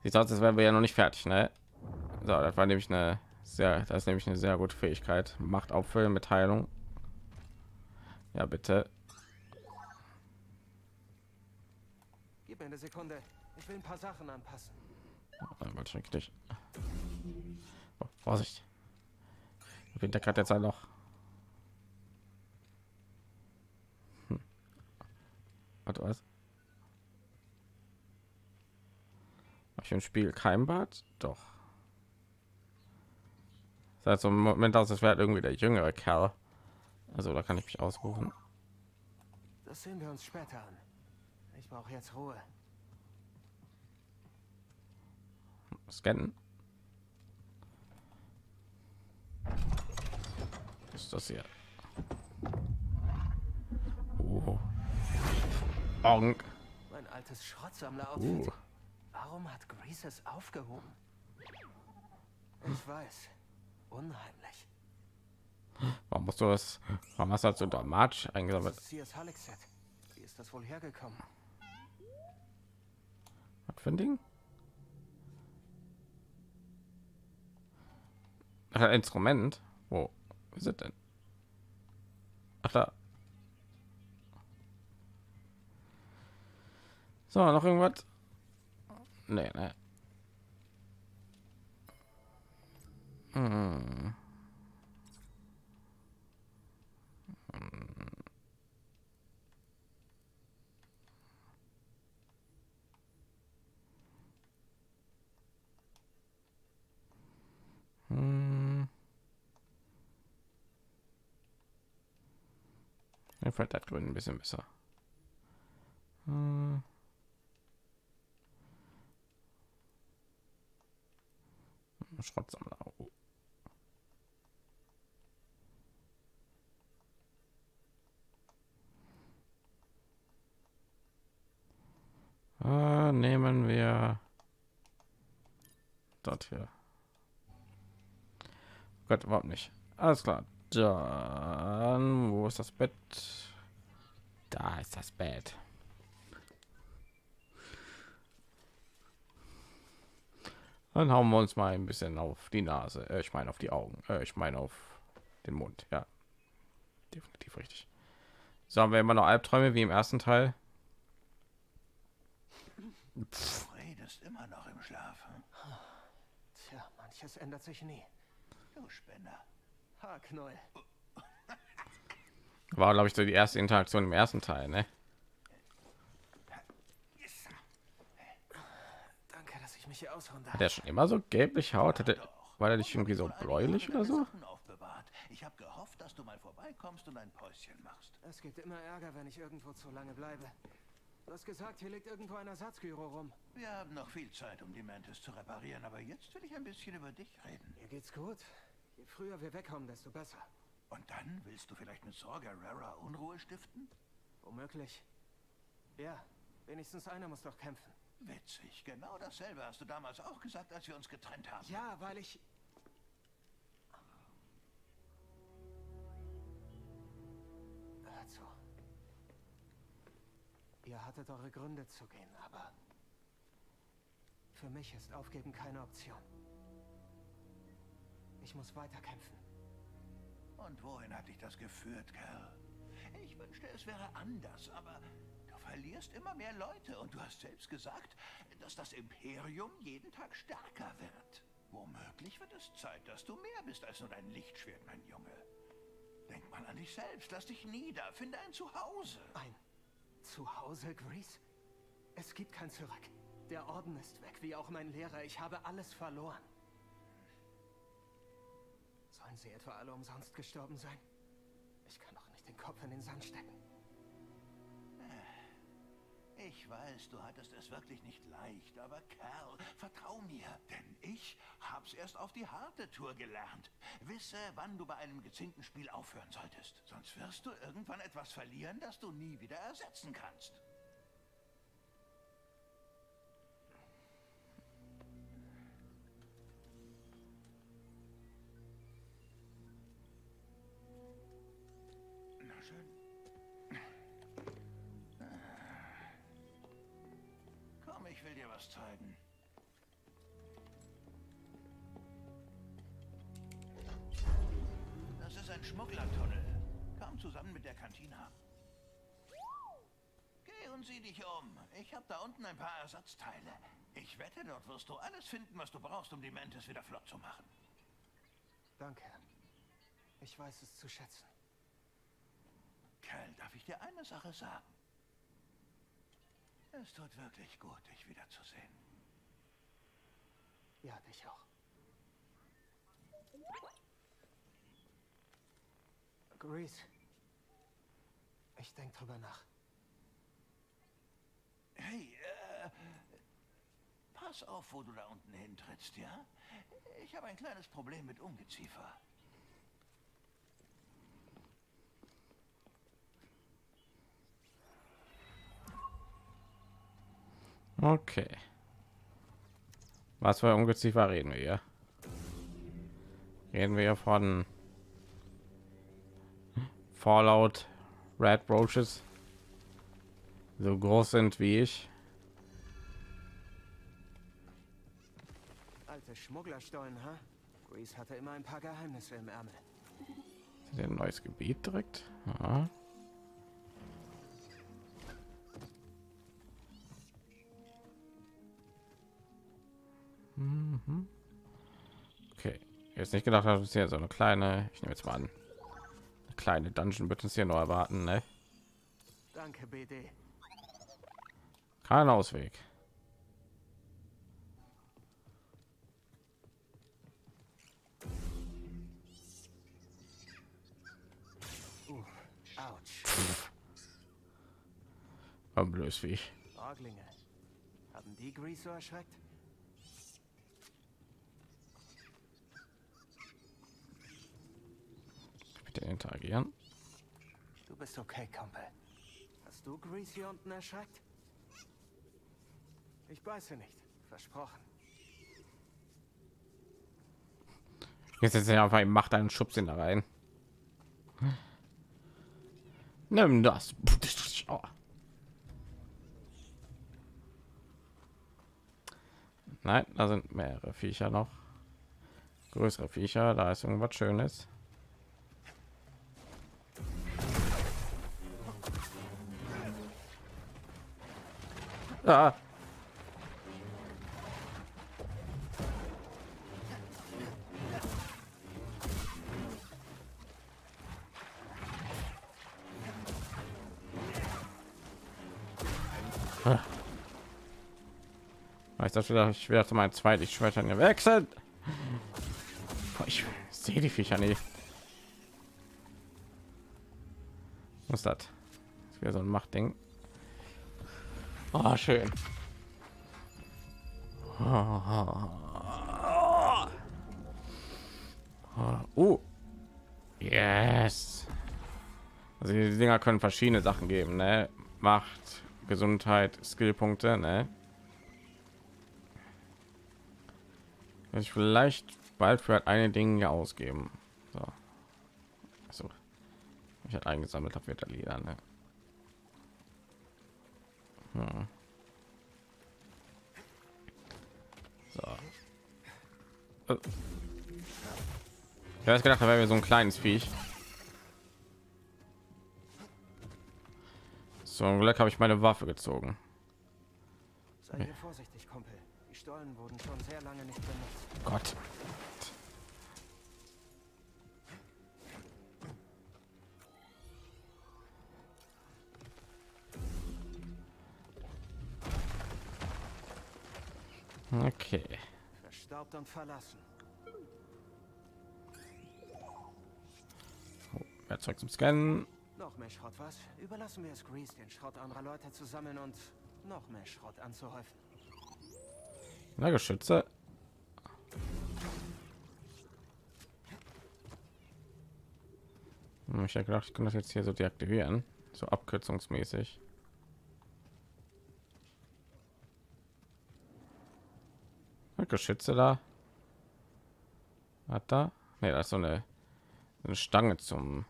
sieht aus, als wären wir ja noch nicht fertig, ne? So, das war nämlich eine sehr, das ist nämlich eine sehr gute Fähigkeit. Macht auffüllen mit Heilung. Ja, bitte. Mir eine Sekunde. Ich will ein paar Sachen anpassen. Einmal schreck dich. Oh, Vorsicht. Ich bin der gerade jetzt ein Loch. Hm. Warte, was? Hab ich im Spiel kein Bart? Doch. Das heißt, so im Moment aus, das wäre irgendwie der jüngere Kerl. Also da kann ich mich ausrufen. Das sehen wir uns später an. Brauche jetzt Ruhe. Scannen. Was ist das hier? Oh. Onk. Mein altes Schrottsammler-Outfit. Uh. Warum hat Grease es aufgehoben? Ich weiß. Unheimlich. Warum musst du das? Warum hast du das so dramatisch eingesammelt? Wie ist das wohl hergekommen? Was für ein Ding? Ach, ein Instrument. Wo ist es denn? Ach da. So, noch irgendwas? Nee, ne. Hm. Hm. Mir fällt das Grün ein bisschen besser. Hm. Schrottsammler. Oh. nehmen wir dort hier. Gott, überhaupt nicht. Alles klar. Dann, wo ist das Bett? Da ist das Bett. Dann hauen wir uns mal ein bisschen auf die Nase. Äh, ich meine auf die Augen. Äh, ich meine auf den Mund. Ja, definitiv richtig. So haben wir immer noch Albträume wie im ersten Teil. Pff. Redest immer noch im Schlaf. Hm? Tja, manches ändert sich nie. Du Spinner. Haarknoll. War, glaube ich, so die erste Interaktion im ersten Teil, ne? Danke, dass ich mich hier ausruhen darf. Hat er schon immer so gelblich Haut? Hatte, war er nicht irgendwie so bläulich oder so? Ich habe gehofft, dass du mal vorbeikommst und ein Päuschen machst. Es gibt immer Ärger, wenn ich irgendwo zu lange bleibe. Du hast gesagt, hier liegt irgendwo ein Ersatzgyro rum. Wir haben noch viel Zeit, um die Mantis zu reparieren, aber jetzt will ich ein bisschen über dich reden. Mir geht's gut. Je früher wir wegkommen, desto besser. Und dann willst du vielleicht mit Sorge Rara Unruhe stiften? Womöglich. Ja, wenigstens einer muss doch kämpfen. Witzig, genau dasselbe hast du damals auch gesagt, als wir uns getrennt haben. Ja, weil ich... Hört zu. Ihr hattet eure Gründe zu gehen, aber... Für mich ist Aufgeben keine Option. Ich muss weiterkämpfen. Und wohin hat dich das geführt, Kerl? Ich wünschte, es wäre anders, aber du verlierst immer mehr Leute und du hast selbst gesagt, dass das Imperium jeden Tag stärker wird. Womöglich wird es Zeit, dass du mehr bist als nur dein Lichtschwert, mein Junge. Denk mal an dich selbst, lass dich nieder, finde ein Zuhause. Ein Zuhause, Grease? Es gibt kein Zurück. Der Orden ist weg, wie auch mein Lehrer. Ich habe alles verloren. Sollen sie etwa alle umsonst gestorben sein? Ich kann doch nicht den Kopf in den Sand stecken. Ich weiß, du hattest es wirklich nicht leicht, aber Kerl, vertrau mir, denn ich hab's erst auf die harte Tour gelernt. Wisse, wann du bei einem gezinkten Spiel aufhören solltest. Sonst wirst du irgendwann etwas verlieren, das du nie wieder ersetzen kannst. Was zeigen. Das ist ein Schmugglertunnel. Kam zusammen mit der Kantina. Geh und sieh dich um. Ich habe da unten ein paar Ersatzteile. Ich wette, dort wirst du alles finden, was du brauchst, um die Mentes wieder flott zu machen. Danke. Ich weiß es zu schätzen. Kerl, darf ich dir eine Sache sagen? Es tut wirklich gut, dich wiederzusehen. Ja, dich auch. Grease. Ich denke drüber nach. Hey, äh, pass auf, wo du da unten hintrittst, ja? Ich habe ein kleines Problem mit Ungeziefer. Okay. Was für Ungeziefer reden wir hier? Reden wir von Fallout Red Roaches, so groß sind wie ich. Alte Schmugglerstollen, ha? Grease hatte immer ein paar Geheimnisse im Ärmel. Ein neues Gebiet direkt. Aha. Mhm. Okay, jetzt nicht gedacht, dass uns hier so eine kleine, ich nehme jetzt mal an, eine kleine Dungeon wird uns hier noch erwarten, ne? Danke, BD. Kein Ausweg. Blöd wie ich. Orglinge. Haben die Grease so Bitte interagieren. Du bist okay, Kumpel. Hast du Grease hier unten erschreckt? Ich beiße nicht. Versprochen. Jetzt ist er einfach macht einen Schubs in da rein. Nimm das. Oh. Nein, da sind mehrere Viecher noch. Größere Viecher, da ist irgendwas Schönes. Ah. Ah. Ich dachte, ich werde mein zweites Schwert gewechselt. Ich sehe die Viecher nicht. Was ist das? Das wieder so ein Machtding. Oh, schön. Oh. Yes. Also die Dinger können verschiedene Sachen geben, ne? Macht, Gesundheit, Skillpunkte, ne? Ich vielleicht bald für halt eine Dinge ausgeben. So. Also, ich hatte eingesammelt habe, wird der Lieder, ne? Hm. So. Ich habe gedacht, da wäre so ein kleines Viech. So, ein Glück habe ich meine Waffe gezogen. Sei vorsichtig, Kumpel. Die Stollen wurden schon sehr lange nicht benutzt. Gott. Okay. Verstaubt und verlassen. Oh, Werkzeug zum Scannen. Noch mehr Schrott, was? Überlassen wir es Grease, den Schrott anderer Leute zu sammeln und noch mehr Schrott anzuhäufen. Na, Geschütze. Hm, Ich habe gedacht, ich kann das jetzt hier so deaktivieren, so abkürzungsmäßig. Geschütze da. Hat da? Ne, das ist so eine, eine Stange zum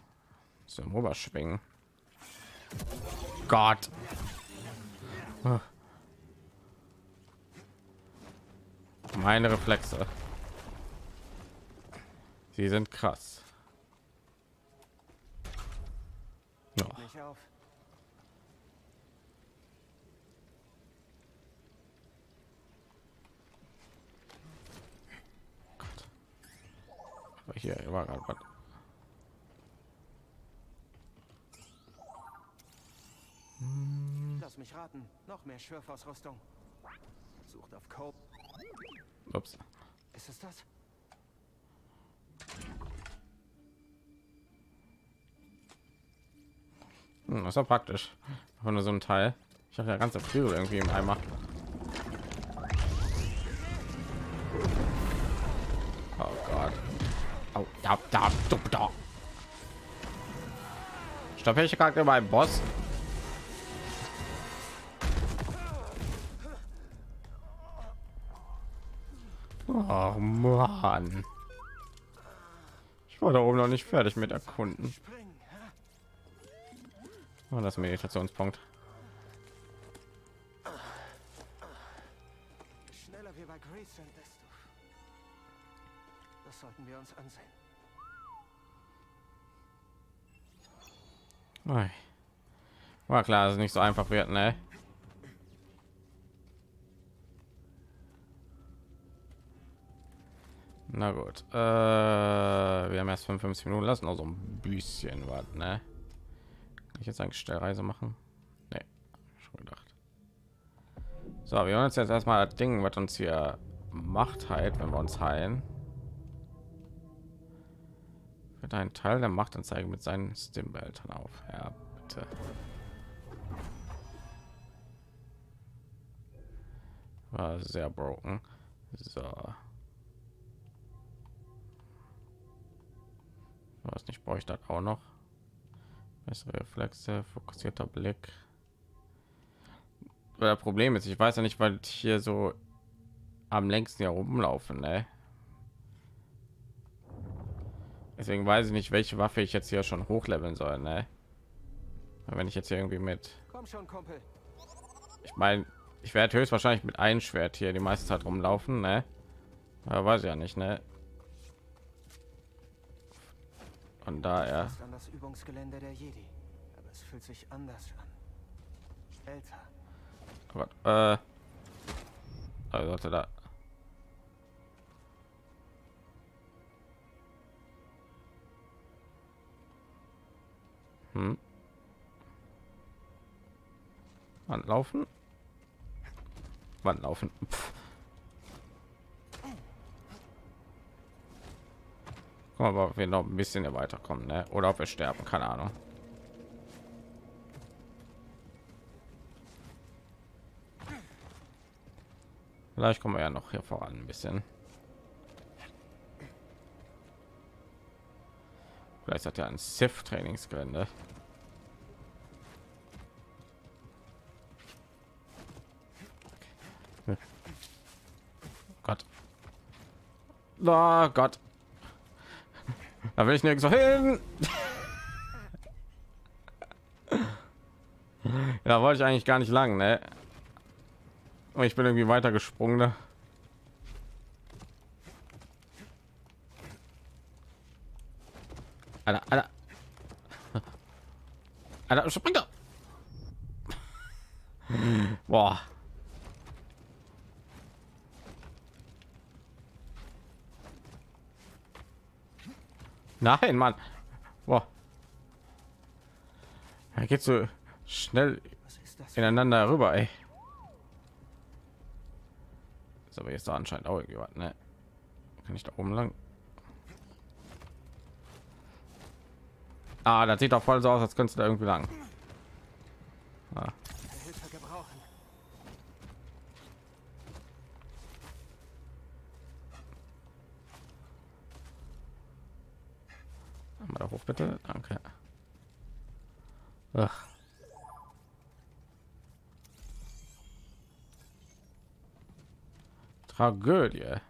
zum Oberschwingen. Gott. Meine Reflexe. Sie sind krass. Ja. Nicht auf. Aber hier war gerade was. Lass mich raten. Noch mehr Schürfausrüstung. Sucht auf Cope. Ups. Ist es das? Hm, das war praktisch. Von nur so ein Teil. Ich habe ja ganze Flügel irgendwie im Eimer. Da, da, da, da. Stopp, ich gerade beim Boss. Oh Mann. Ich war da oben noch nicht fertig mit erkunden. Oh, das Meditationspunkt. Schneller wir bei Grace sind, desto. Das sollten wir uns ansehen. War klar, dass es nicht so einfach wird, ne? Na gut, äh, wir haben erst 55 Minuten lassen, also ein bisschen was, ne? Kann ich jetzt eigentlich Stellreise machen? Nee, schon gedacht. So, wir hören uns jetzt erstmal das Ding, was uns hier macht halt, wenn wir uns heilen. Mit einen Teil der Machtanzeige mit seinen Stimbehältern auf. Ja, bitte. War sehr broken. So. Was nicht brauche ich das auch noch? Bessere Reflexe, fokussierter Blick. Das Problem ist, ich weiß ja nicht, weil ich hier so am längsten hier rumlaufen, ne? Deswegen weiß ich nicht, welche Waffe ich jetzt hier schon hochleveln soll, ne? Wenn ich jetzt hier irgendwie mit, schon, ich meine, ich werde höchstwahrscheinlich mit einem Schwert hier die meiste Zeit rumlaufen, ne? Aber weiß ja nicht, ne? Von daher. An das Übungsgelände der Jedi. Aber es fühlt sich anders an. Älter. Aber, äh, also sollte da. Hm. Wann laufen? Wann laufen? Pff. Guck mal, ob wir noch ein bisschen weiterkommen, ne? Oder ob wir sterben, keine Ahnung. Vielleicht kommen wir ja noch hier voran ein bisschen. Vielleicht hat er ein Sif Trainingsgelände. Gott. Oh Gott. Da will ich nirgendwo hin. ja, wollte ich eigentlich gar nicht lang, ne? Aber ich bin irgendwie weiter gesprungen. Ne? Alter, Alter. Alter, spring doch. Boah. Nein, Mann. Boah. Er geht so schnell ineinander rüber, ey. Ist aber jetzt da anscheinend auch irgendwie was, ne? Kann ich da oben lang? Ah, das sieht doch voll so aus, als könntest du da irgendwie lang. Ah. Mal da hoch bitte. Danke. Ach. Tragödie.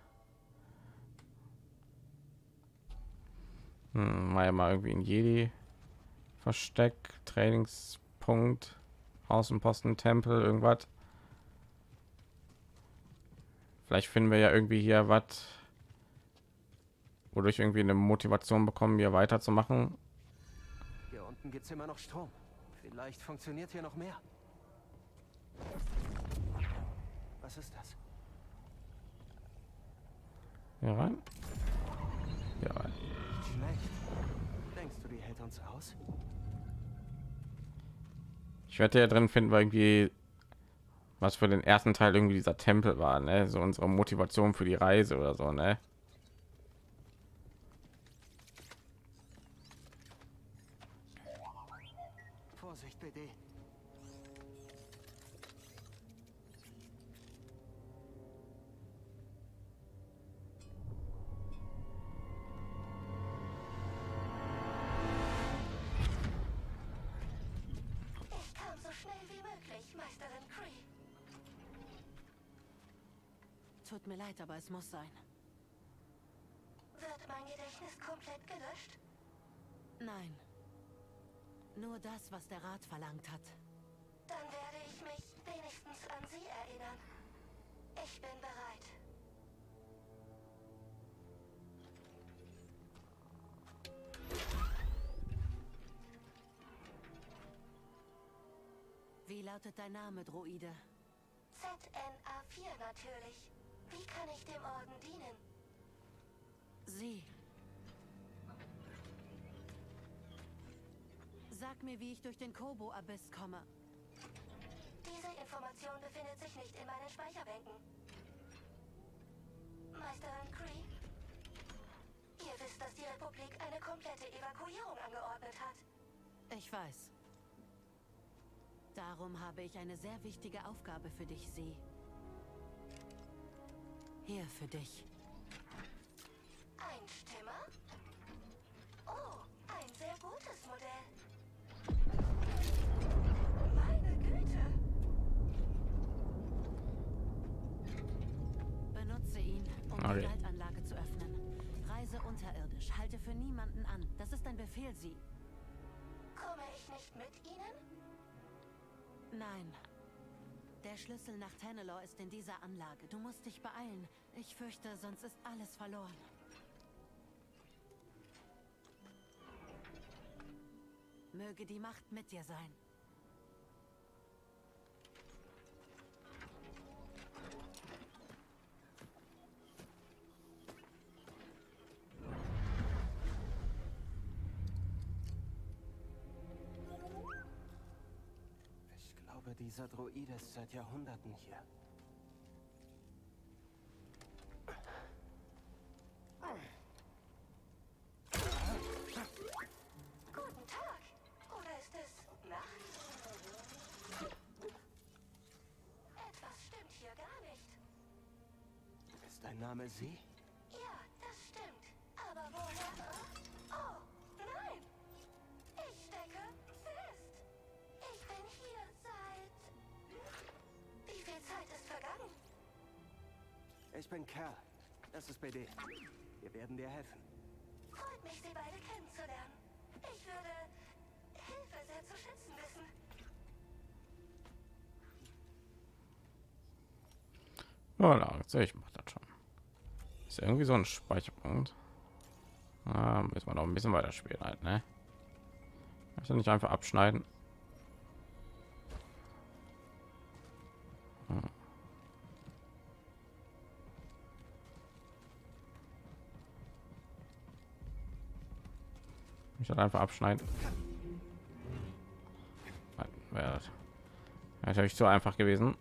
Hm, ja mal irgendwie ein Jedi Versteck, Trainingspunkt, Außenposten, Tempel, irgendwas. Vielleicht finden wir ja irgendwie hier was, wodurch irgendwie eine Motivation bekommen, hier weiterzumachen. Hier unten gibt's immer noch Strom. Vielleicht funktioniert hier noch mehr. Was ist das? Hier rein. Hier rein. Nicht schlecht. Denkst du, die hält uns aus? Ich werde ja drin finden, weil irgendwie was für den ersten Teil irgendwie dieser Tempel war, ne? So unsere Motivation für die Reise oder so, ne? Leid, aber es muss sein. Wird mein Gedächtnis komplett gelöscht? Nein. Nur das, was der Rat verlangt hat. Dann werde ich mich wenigstens an Sie erinnern. Ich bin bereit. Wie lautet dein Name, Droide? ZNA4 natürlich. Wie kann ich dem Orden dienen? Sie. Sag mir, wie ich durch den Kobo-Abyss komme. Diese Information befindet sich nicht in meinen Speicherbänken. Meisterin Cree? Ihr wisst, dass die Republik eine komplette Evakuierung angeordnet hat. Ich weiß. Darum habe ich eine sehr wichtige Aufgabe für dich, Sie. Hier für dich. Ein Stimmer? Oh, ein sehr gutes Modell. Meine Güte. Benutze ihn, um Okay. die Galtanlage zu öffnen. Reise unterirdisch. Halte für niemanden an. Das ist ein Befehl, Sie. Komme ich nicht mit Ihnen? Nein. Der Schlüssel nach Tanelor ist in dieser Anlage. Du musst dich beeilen. Ich fürchte, sonst ist alles verloren. Möge die Macht mit dir sein. Dieser Droid ist seit Jahrhunderten hier. Guten Tag. Oder ist es Nacht? Etwas stimmt hier gar nicht. Ist dein Name Sie? Bin Kerl. Das ist BD. Wir werden dir helfen. Freut mich, Sie beide kennenzulernen. Ich würde Hilfe sehr zu schätzen wissen. Voilà, jetzt sehe ich mache das schon. Ist irgendwie so ein Speicherpunkt. Ah, müssen wir noch ein bisschen weiter spielen halt, ne? Also nicht einfach abschneiden. Ich halt einfach abschneiden. Wäre natürlich zu einfach gewesen.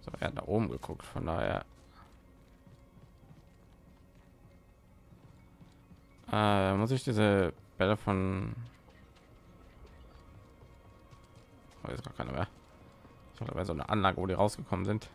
So, er hat da oben geguckt, von daher. Äh, muss ich diese Bälle von. Oh, ist gar keine mehr. Ich hatte so eine Anlage, wo die rausgekommen sind.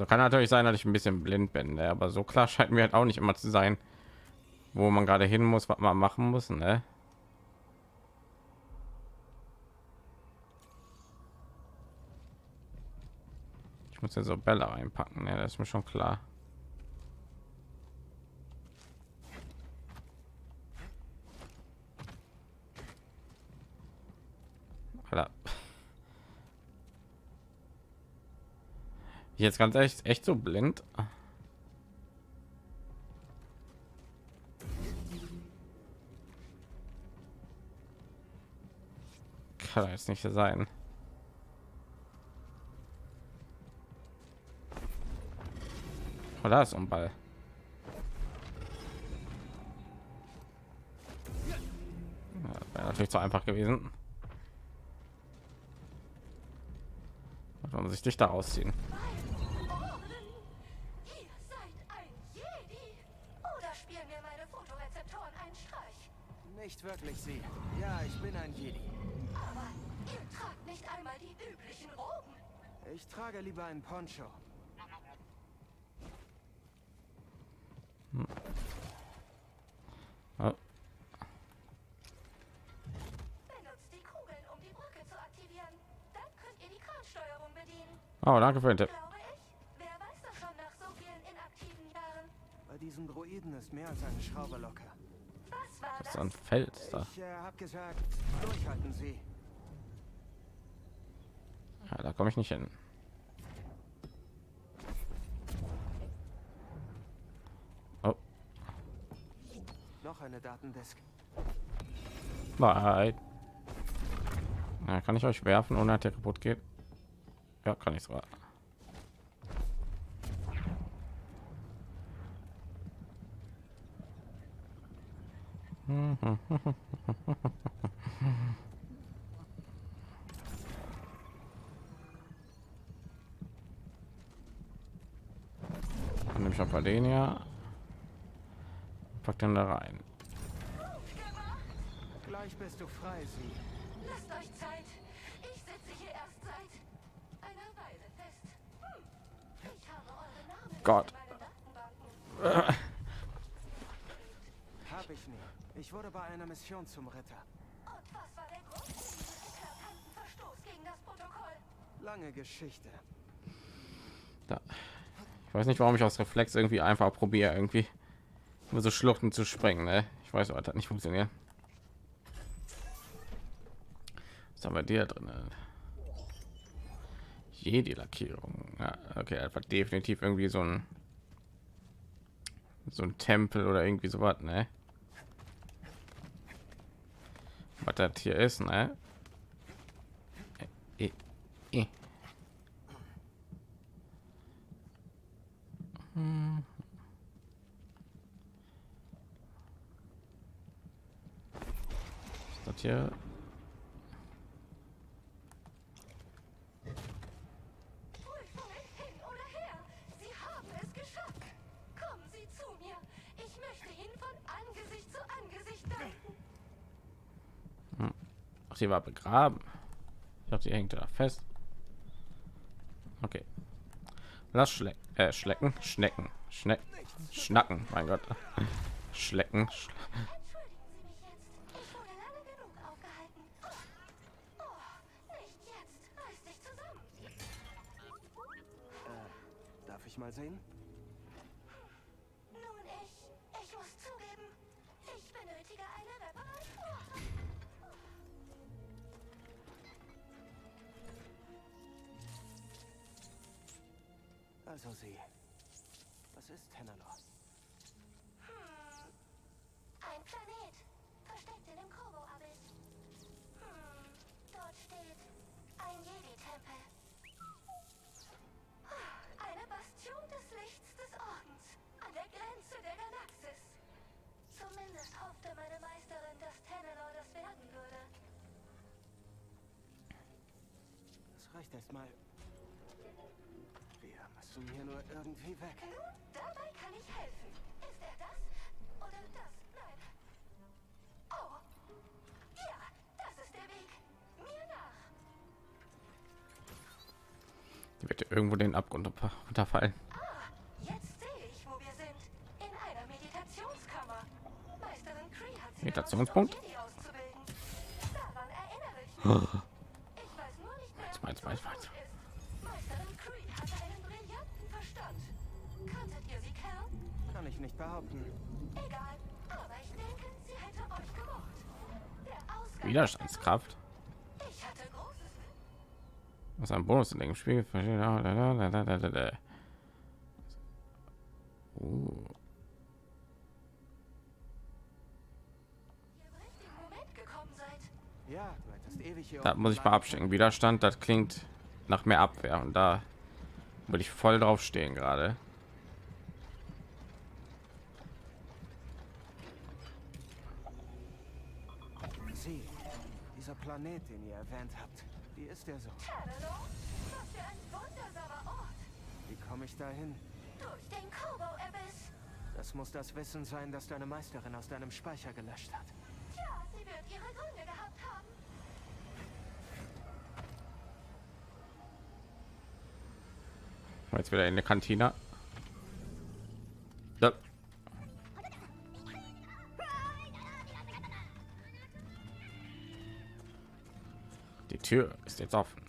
Also kann natürlich sein, dass ich ein bisschen blind bin, ne? aber so klar scheint mir halt auch nicht immer zu sein, wo man gerade hin muss, was man machen muss, ne? Ich muss ja so Bälle einpacken, ne? Das ist mir schon klar. Alter. Jetzt ganz echt, echt so blind. Kann jetzt nicht sein. Oh, da ist ein Ball. Natürlich zu einfach gewesen. Man sich dich da rausziehen. Nicht wirklich Sie. Ja, ich bin ein Jedi. Aber ihr tragt nicht einmal die üblichen Roben. Ich trage lieber einen Poncho. Oh, Benutzt die Kugeln, um die Brücke zu aktivieren. Dann könnt ihr die Kransteuerung bedienen. oh danke für den Tipp. Wer weiß das schon nach so vielen inaktiven Jahren? Bei diesen Droiden ist mehr als eine Schraube locker. Das ist ein Fels da. Äh. Ja, da komme ich nicht hin. Oh, Noch eine Datendisk. nein. Ja, kann ich euch werfen, ohne dass der kaputt geht? Ja, kann ich sogar. Dann nehme ich einfach mal den ja. Pack den da rein. Gleich bist du frei, sie. Lasst euch Zeit. Ich sitze hier erst seit einer Weile fest. Hm. Ich habe eure Namen Gott. in meine Datenbanken. Hab ich nie. Ich wurde bei einer Mission zum Ritter. Und was war der Grund? Eklatanten Verstoß gegen das Protokoll. Lange Geschichte. Da. Ich weiß nicht, warum ich aus Reflex irgendwie einfach probiere, irgendwie nur so Schluchten zu sprengen. Ne? Ich weiß, hat nicht funktioniert. Was haben wir dir drin? Jedi Lackierung. Ja, okay, einfach definitiv irgendwie so ein so ein Tempel oder irgendwie so was, ne? Was das hier ist, ne? Äh, äh, äh. Hm. Ist das hier? Prüfungen hin oder her. Sie haben es geschafft. Kommen Sie zu mir. Ich möchte Ihnen von Angesicht zu Angesicht danken. Ach, sie war begraben. Ich dachte, sie hängt da fest. Okay. Lass schlecken, äh, schlecken, schnecken, schnecken, schnacken. Mein Gott, schlecken. Sch Entschuldigen Sie Also sie. Was ist Tenalor? Hm. Ein Planet. Versteckt in dem Kobo-Abyss. Hm. Dort steht ein Jedi-Tempel. Eine Bastion des Lichts des Ordens. An der Grenze der Galaxis. Zumindest hoffte meine Meisterin, dass Tenelor das werden würde. Das reicht erstmal. Wir müssen hier nur irgendwie weg. Nun, dabei kann ich helfen. Ist er das? Oder das? Nein. Oh. Ja, das ist der Weg. Mir nach. Die wird irgendwo den Abgrund unter- unterfallen. Ah, jetzt sehe ich, wo wir sind. Behaupten. Egal. Aber ich denke, sie hätte euch gemocht. Widerstandskraft. Ich hatte großes Was ein Bonus in dem Spiel. Im richtigen Moment gekommen seid. Ja, du hättest ewig hier da muss ich mal abstecken. Widerstand, das klingt nach mehr Abwehr und da würde ich voll drauf stehen gerade. können. Sie, dieser Planet, den ihr erwähnt habt, wie ist der so? Hallo? Was für ein wundersamer Ort. Wie komme ich dahin? Durch den Kobo-Abyss. Das muss das Wissen sein, das deine Meisterin aus deinem Speicher gelöscht hat. Tja, sie wird ihre Gründe gehabt haben. Jetzt wieder in der Kantine. Tür ist jetzt offen.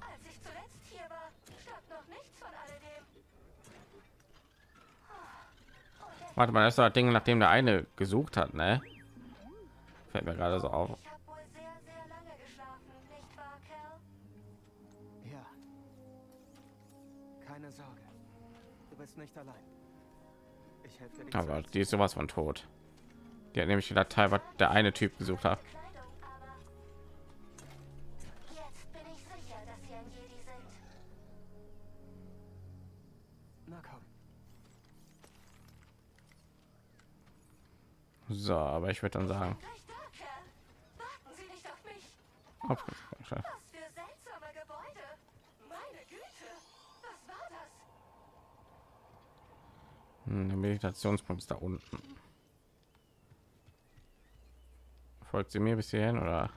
Als ich zuletzt hier war, stand noch nichts von alledem. Warte mal, das ist doch das Ding, nachdem der eine gesucht hat, ne? Fällt mir gerade so auf. Ja. Keine Sorge. Du bist nicht allein. Ich helfe dir. Aber die ist sowas von tot. Hat nämlich die Datei, was der eine Typ gesucht hat. So, aber ich würde dann sagen, auf Was für seltsame Gebäude. Meine Güte. Was war das? Der Meditationspunkt ist da unten. Folgt sie mir bis hierhin oder?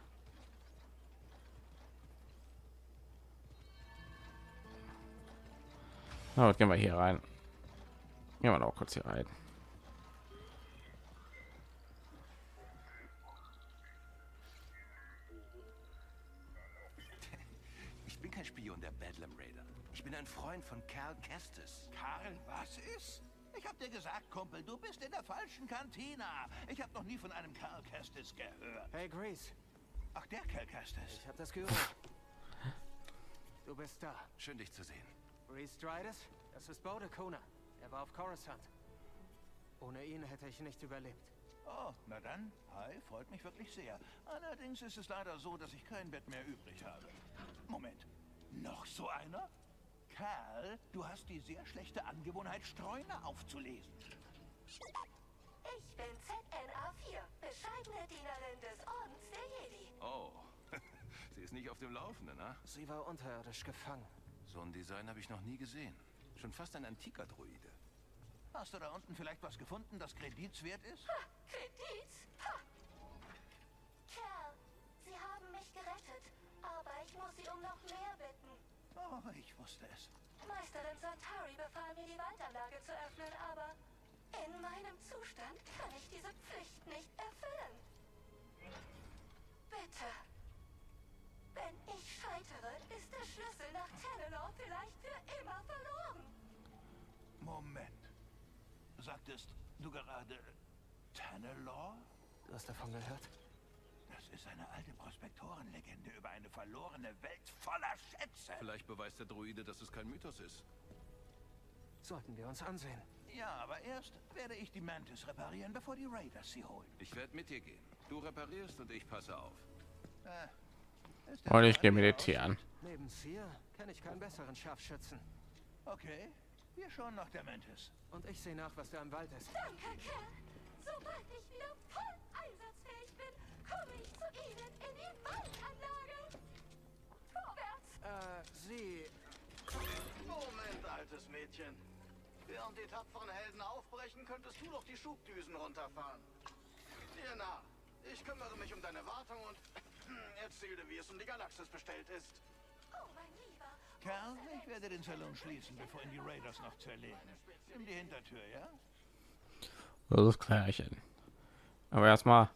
Na, gehen wir hier rein. Gehen wir noch kurz hier rein. Ich bin kein Spion der Bedlam Raider. Ich bin ein Freund von Cal Kestis. Karl, was ist? Ich hab dir gesagt, Kumpel, du bist in der falschen Kantina. Ich habe noch nie von einem Cal Kestis gehört. Hey, Grease. Ach, der Cal Kestis. Ich habe das gehört. Du bist da. Schön, dich zu sehen. Reese Stridus, das ist Bode Kona. Er war auf Coruscant. Ohne ihn hätte ich nicht überlebt. Oh, na dann. Hi, freut mich wirklich sehr. Allerdings ist es leider so, dass ich kein Bett mehr übrig habe. Moment. Noch so einer? Kerl, du hast die sehr schlechte Angewohnheit, Streuner aufzulesen. Ich bin ZNA4, bescheidene Dienerin des Ordens der Jedi. Oh, sie ist nicht auf dem Laufenden, ne? Sie war unterirdisch gefangen. So ein Design habe ich noch nie gesehen. Schon fast ein antiker Droide. Hast du da unten vielleicht was gefunden, das kreditswert ist? Ha, Kredit? Ha. Kerl, Sie haben mich gerettet, aber ich muss Sie um noch mehr bitten. Oh, ich wusste es. Meisterin Santari befahl mir, die Waldanlage zu öffnen, aber in meinem Zustand kann ich diese Pflicht nicht erfüllen. Bitte. Wenn ich scheitere, ist der Schlüssel nach Telelor vielleicht für immer verloren. Moment. Sagtest du gerade Tannelor? Du hast davon gehört? Das ist eine alte Prospektorenlegende über eine verlorene Welt voller Schätze. Vielleicht beweist der Droide, dass es kein Mythos ist. Sollten wir uns ansehen. Ja, aber erst werde ich die Mantis reparieren, bevor die Raiders sie holen. Ich werde mit dir gehen. Du reparierst und ich passe auf. Äh, ist Und ich gehe er meditieren. Neben Seer kenne ich keinen besseren Scharfschützen. Okay, wir schauen nach der Mantis. Und ich sehe nach, was da im Wald ist. Danke, Kerl. Sobald ich wieder voll einsatzfähig bin, komme ich zu Ihnen in die Waldanlage. Vorwärts. Äh, Sie... Moment, altes Mädchen. Während die tapferen Helden aufbrechen, könntest du doch die Schubdüsen runterfahren. Dir nach. Ich kümmere mich um deine Wartung und erzähle, wie es um die Galaxis bestellt ist. Oh, mein Lieber. Kerl, ich werde den Salon schließen, bevor ihn die Raiders noch zerlegen. Nimm die Hintertür, ja? Das ist Klärchen. Aber erstmal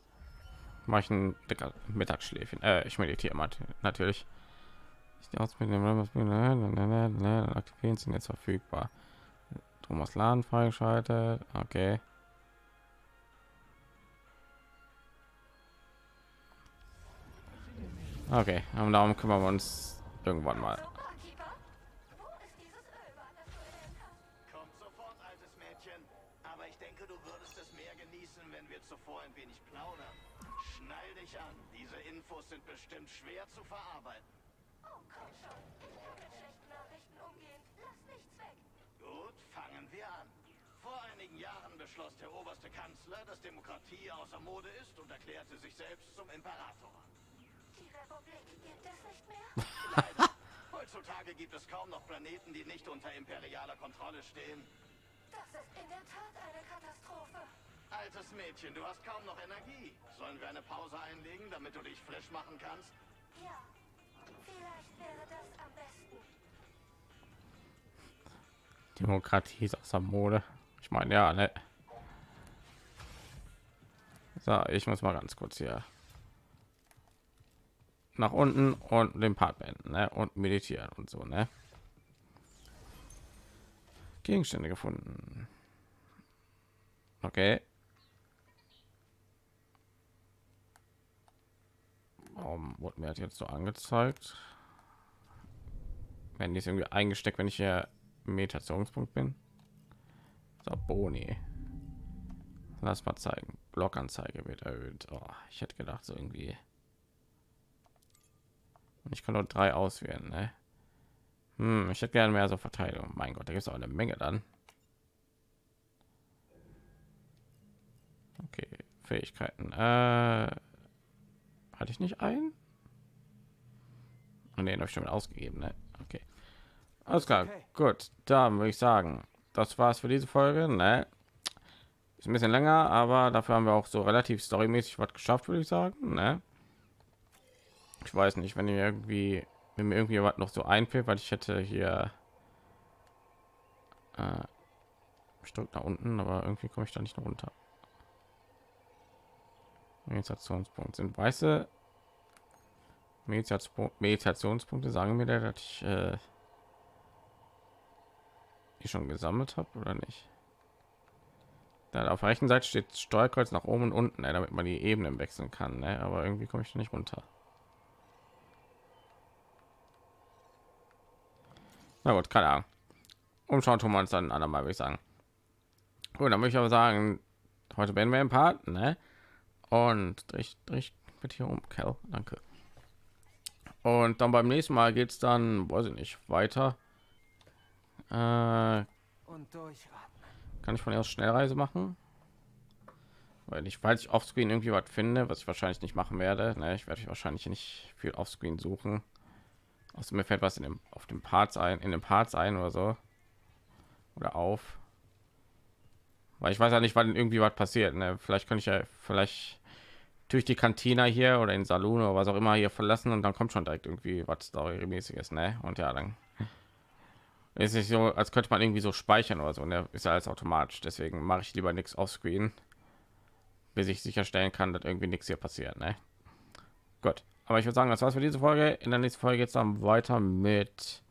mache ich ein dicker Mittagsschläfchen. Äh, ich meditiere mal natürlich. Die Ausbildung aktivieren sind jetzt verfügbar. Thomas Laden freigeschaltet. Okay. Okay, und darum kümmern wir uns irgendwann mal. So, Barkeeper. Wo ist dieses Ölbad, das du erwähnt hast? Kommt sofort, altes Mädchen. Aber ich denke, du würdest es mehr genießen, wenn wir zuvor ein wenig plaudern. Schnall dich an. Diese Infos sind bestimmt schwer zu verarbeiten. Oh, komm schon. Ich kann mit schlechten Nachrichten umgehen. Lass nichts weg. Gut, fangen wir an. Vor einigen Jahren beschloss der oberste Kanzler, dass Demokratie außer Mode ist und erklärte sich selbst zum Imperator. Die Republik gibt es nicht mehr? Leider. Heutzutage gibt es kaum noch Planeten, die nicht unter imperialer Kontrolle stehen. Das ist in der Tat eine Katastrophe. Altes Mädchen, du hast kaum noch Energie. Sollen wir eine Pause einlegen, damit du dich frisch machen kannst? Ja, vielleicht wäre das am besten. Demokratie ist außer Mode. Ich meine, ja, ne? So, ich muss mal ganz kurz hier nach unten und den Part beenden, ne? Und meditieren und so, ne? Gegenstände gefunden. Okay. Warum wurde mir jetzt so angezeigt? Wenn die ist irgendwie eingesteckt, wenn ich hier im Meditationspunkt bin. So, Boni. Lass mal zeigen. Blockanzeige wird erhöht. Oh, ich hätte gedacht, so irgendwie. Und ich kann nur drei auswählen. Ne? Hm, ich hätte gerne mehr so Verteilung. Mein Gott, da gibt es auch eine Menge dann. Okay, Fähigkeiten. Äh, hatte ich nicht ein? Oh, nee, habe ich schon ausgegeben. Ne? Okay. Alles klar, Okay. gut. Da würde ich sagen, das war's für diese Folge. Ne? Ist ein bisschen länger, aber dafür haben wir auch so relativ storymäßig was geschafft, würde ich sagen. Ne? Ich weiß nicht, wenn ihr irgendwie, wenn mir irgendwie was noch so einfällt, weil ich hätte hier äh, ich nach unten, aber irgendwie komme ich da nicht runter. Meditationspunkt sind weiße Meditationspunkte sagen mir der, dass ich äh, die schon gesammelt habe oder nicht. Da auf der rechten Seite steht Steuerkreuz nach oben und unten, ne, damit man die Ebenen wechseln kann. Ne? Aber irgendwie komme ich nicht runter. Na gut, keine Ahnung. Umschauen tun wir uns dann andermal, würde ich sagen. Gut, dann möchte ich aber sagen, heute werden wir im Part, ne? Und ich, ich bitte hier um, Cal, danke. Und dann beim nächsten Mal geht es dann, weiß ich nicht, weiter. Äh, und kann ich von aus Schnellreise machen? Weil ich, falls ich offscreen irgendwie was finde, was ich wahrscheinlich nicht machen werde, ne, ich werde wahrscheinlich nicht viel offscreen suchen. Außer mir fällt was in dem auf dem Parts ein, in den Parts ein oder so oder auf. Weil ich weiß ja nicht, wann irgendwie was passiert. Ne? Vielleicht kann ich ja vielleicht durch die Kantina hier oder in Saloon oder was auch immer hier verlassen und dann kommt schon direkt irgendwie was storymäßiges, ne? Und ja, dann ist nicht so, als könnte man irgendwie so speichern oder so. Ne? Ist ja alles automatisch. Deswegen mache ich lieber nichts auf Screen, bis ich sicherstellen kann, dass irgendwie nichts hier passiert. Ne? Gut. Aber ich würde sagen, das war's für diese Folge. In der nächsten Folge jetzt dann weiter mit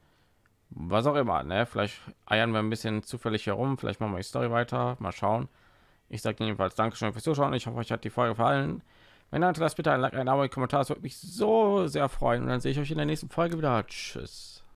was auch immer. Ne? Vielleicht eiern wir ein bisschen zufällig herum. Vielleicht machen wir die Story weiter. Mal schauen. Ich sage jedenfalls Dankeschön fürs Zuschauen. Ich hoffe, euch hat die Folge gefallen. Wenn dann lasst bitte ein Like, ein Abo, ein Kommentar. Das würde mich so sehr freuen. Und dann sehe ich euch in der nächsten Folge wieder. Tschüss.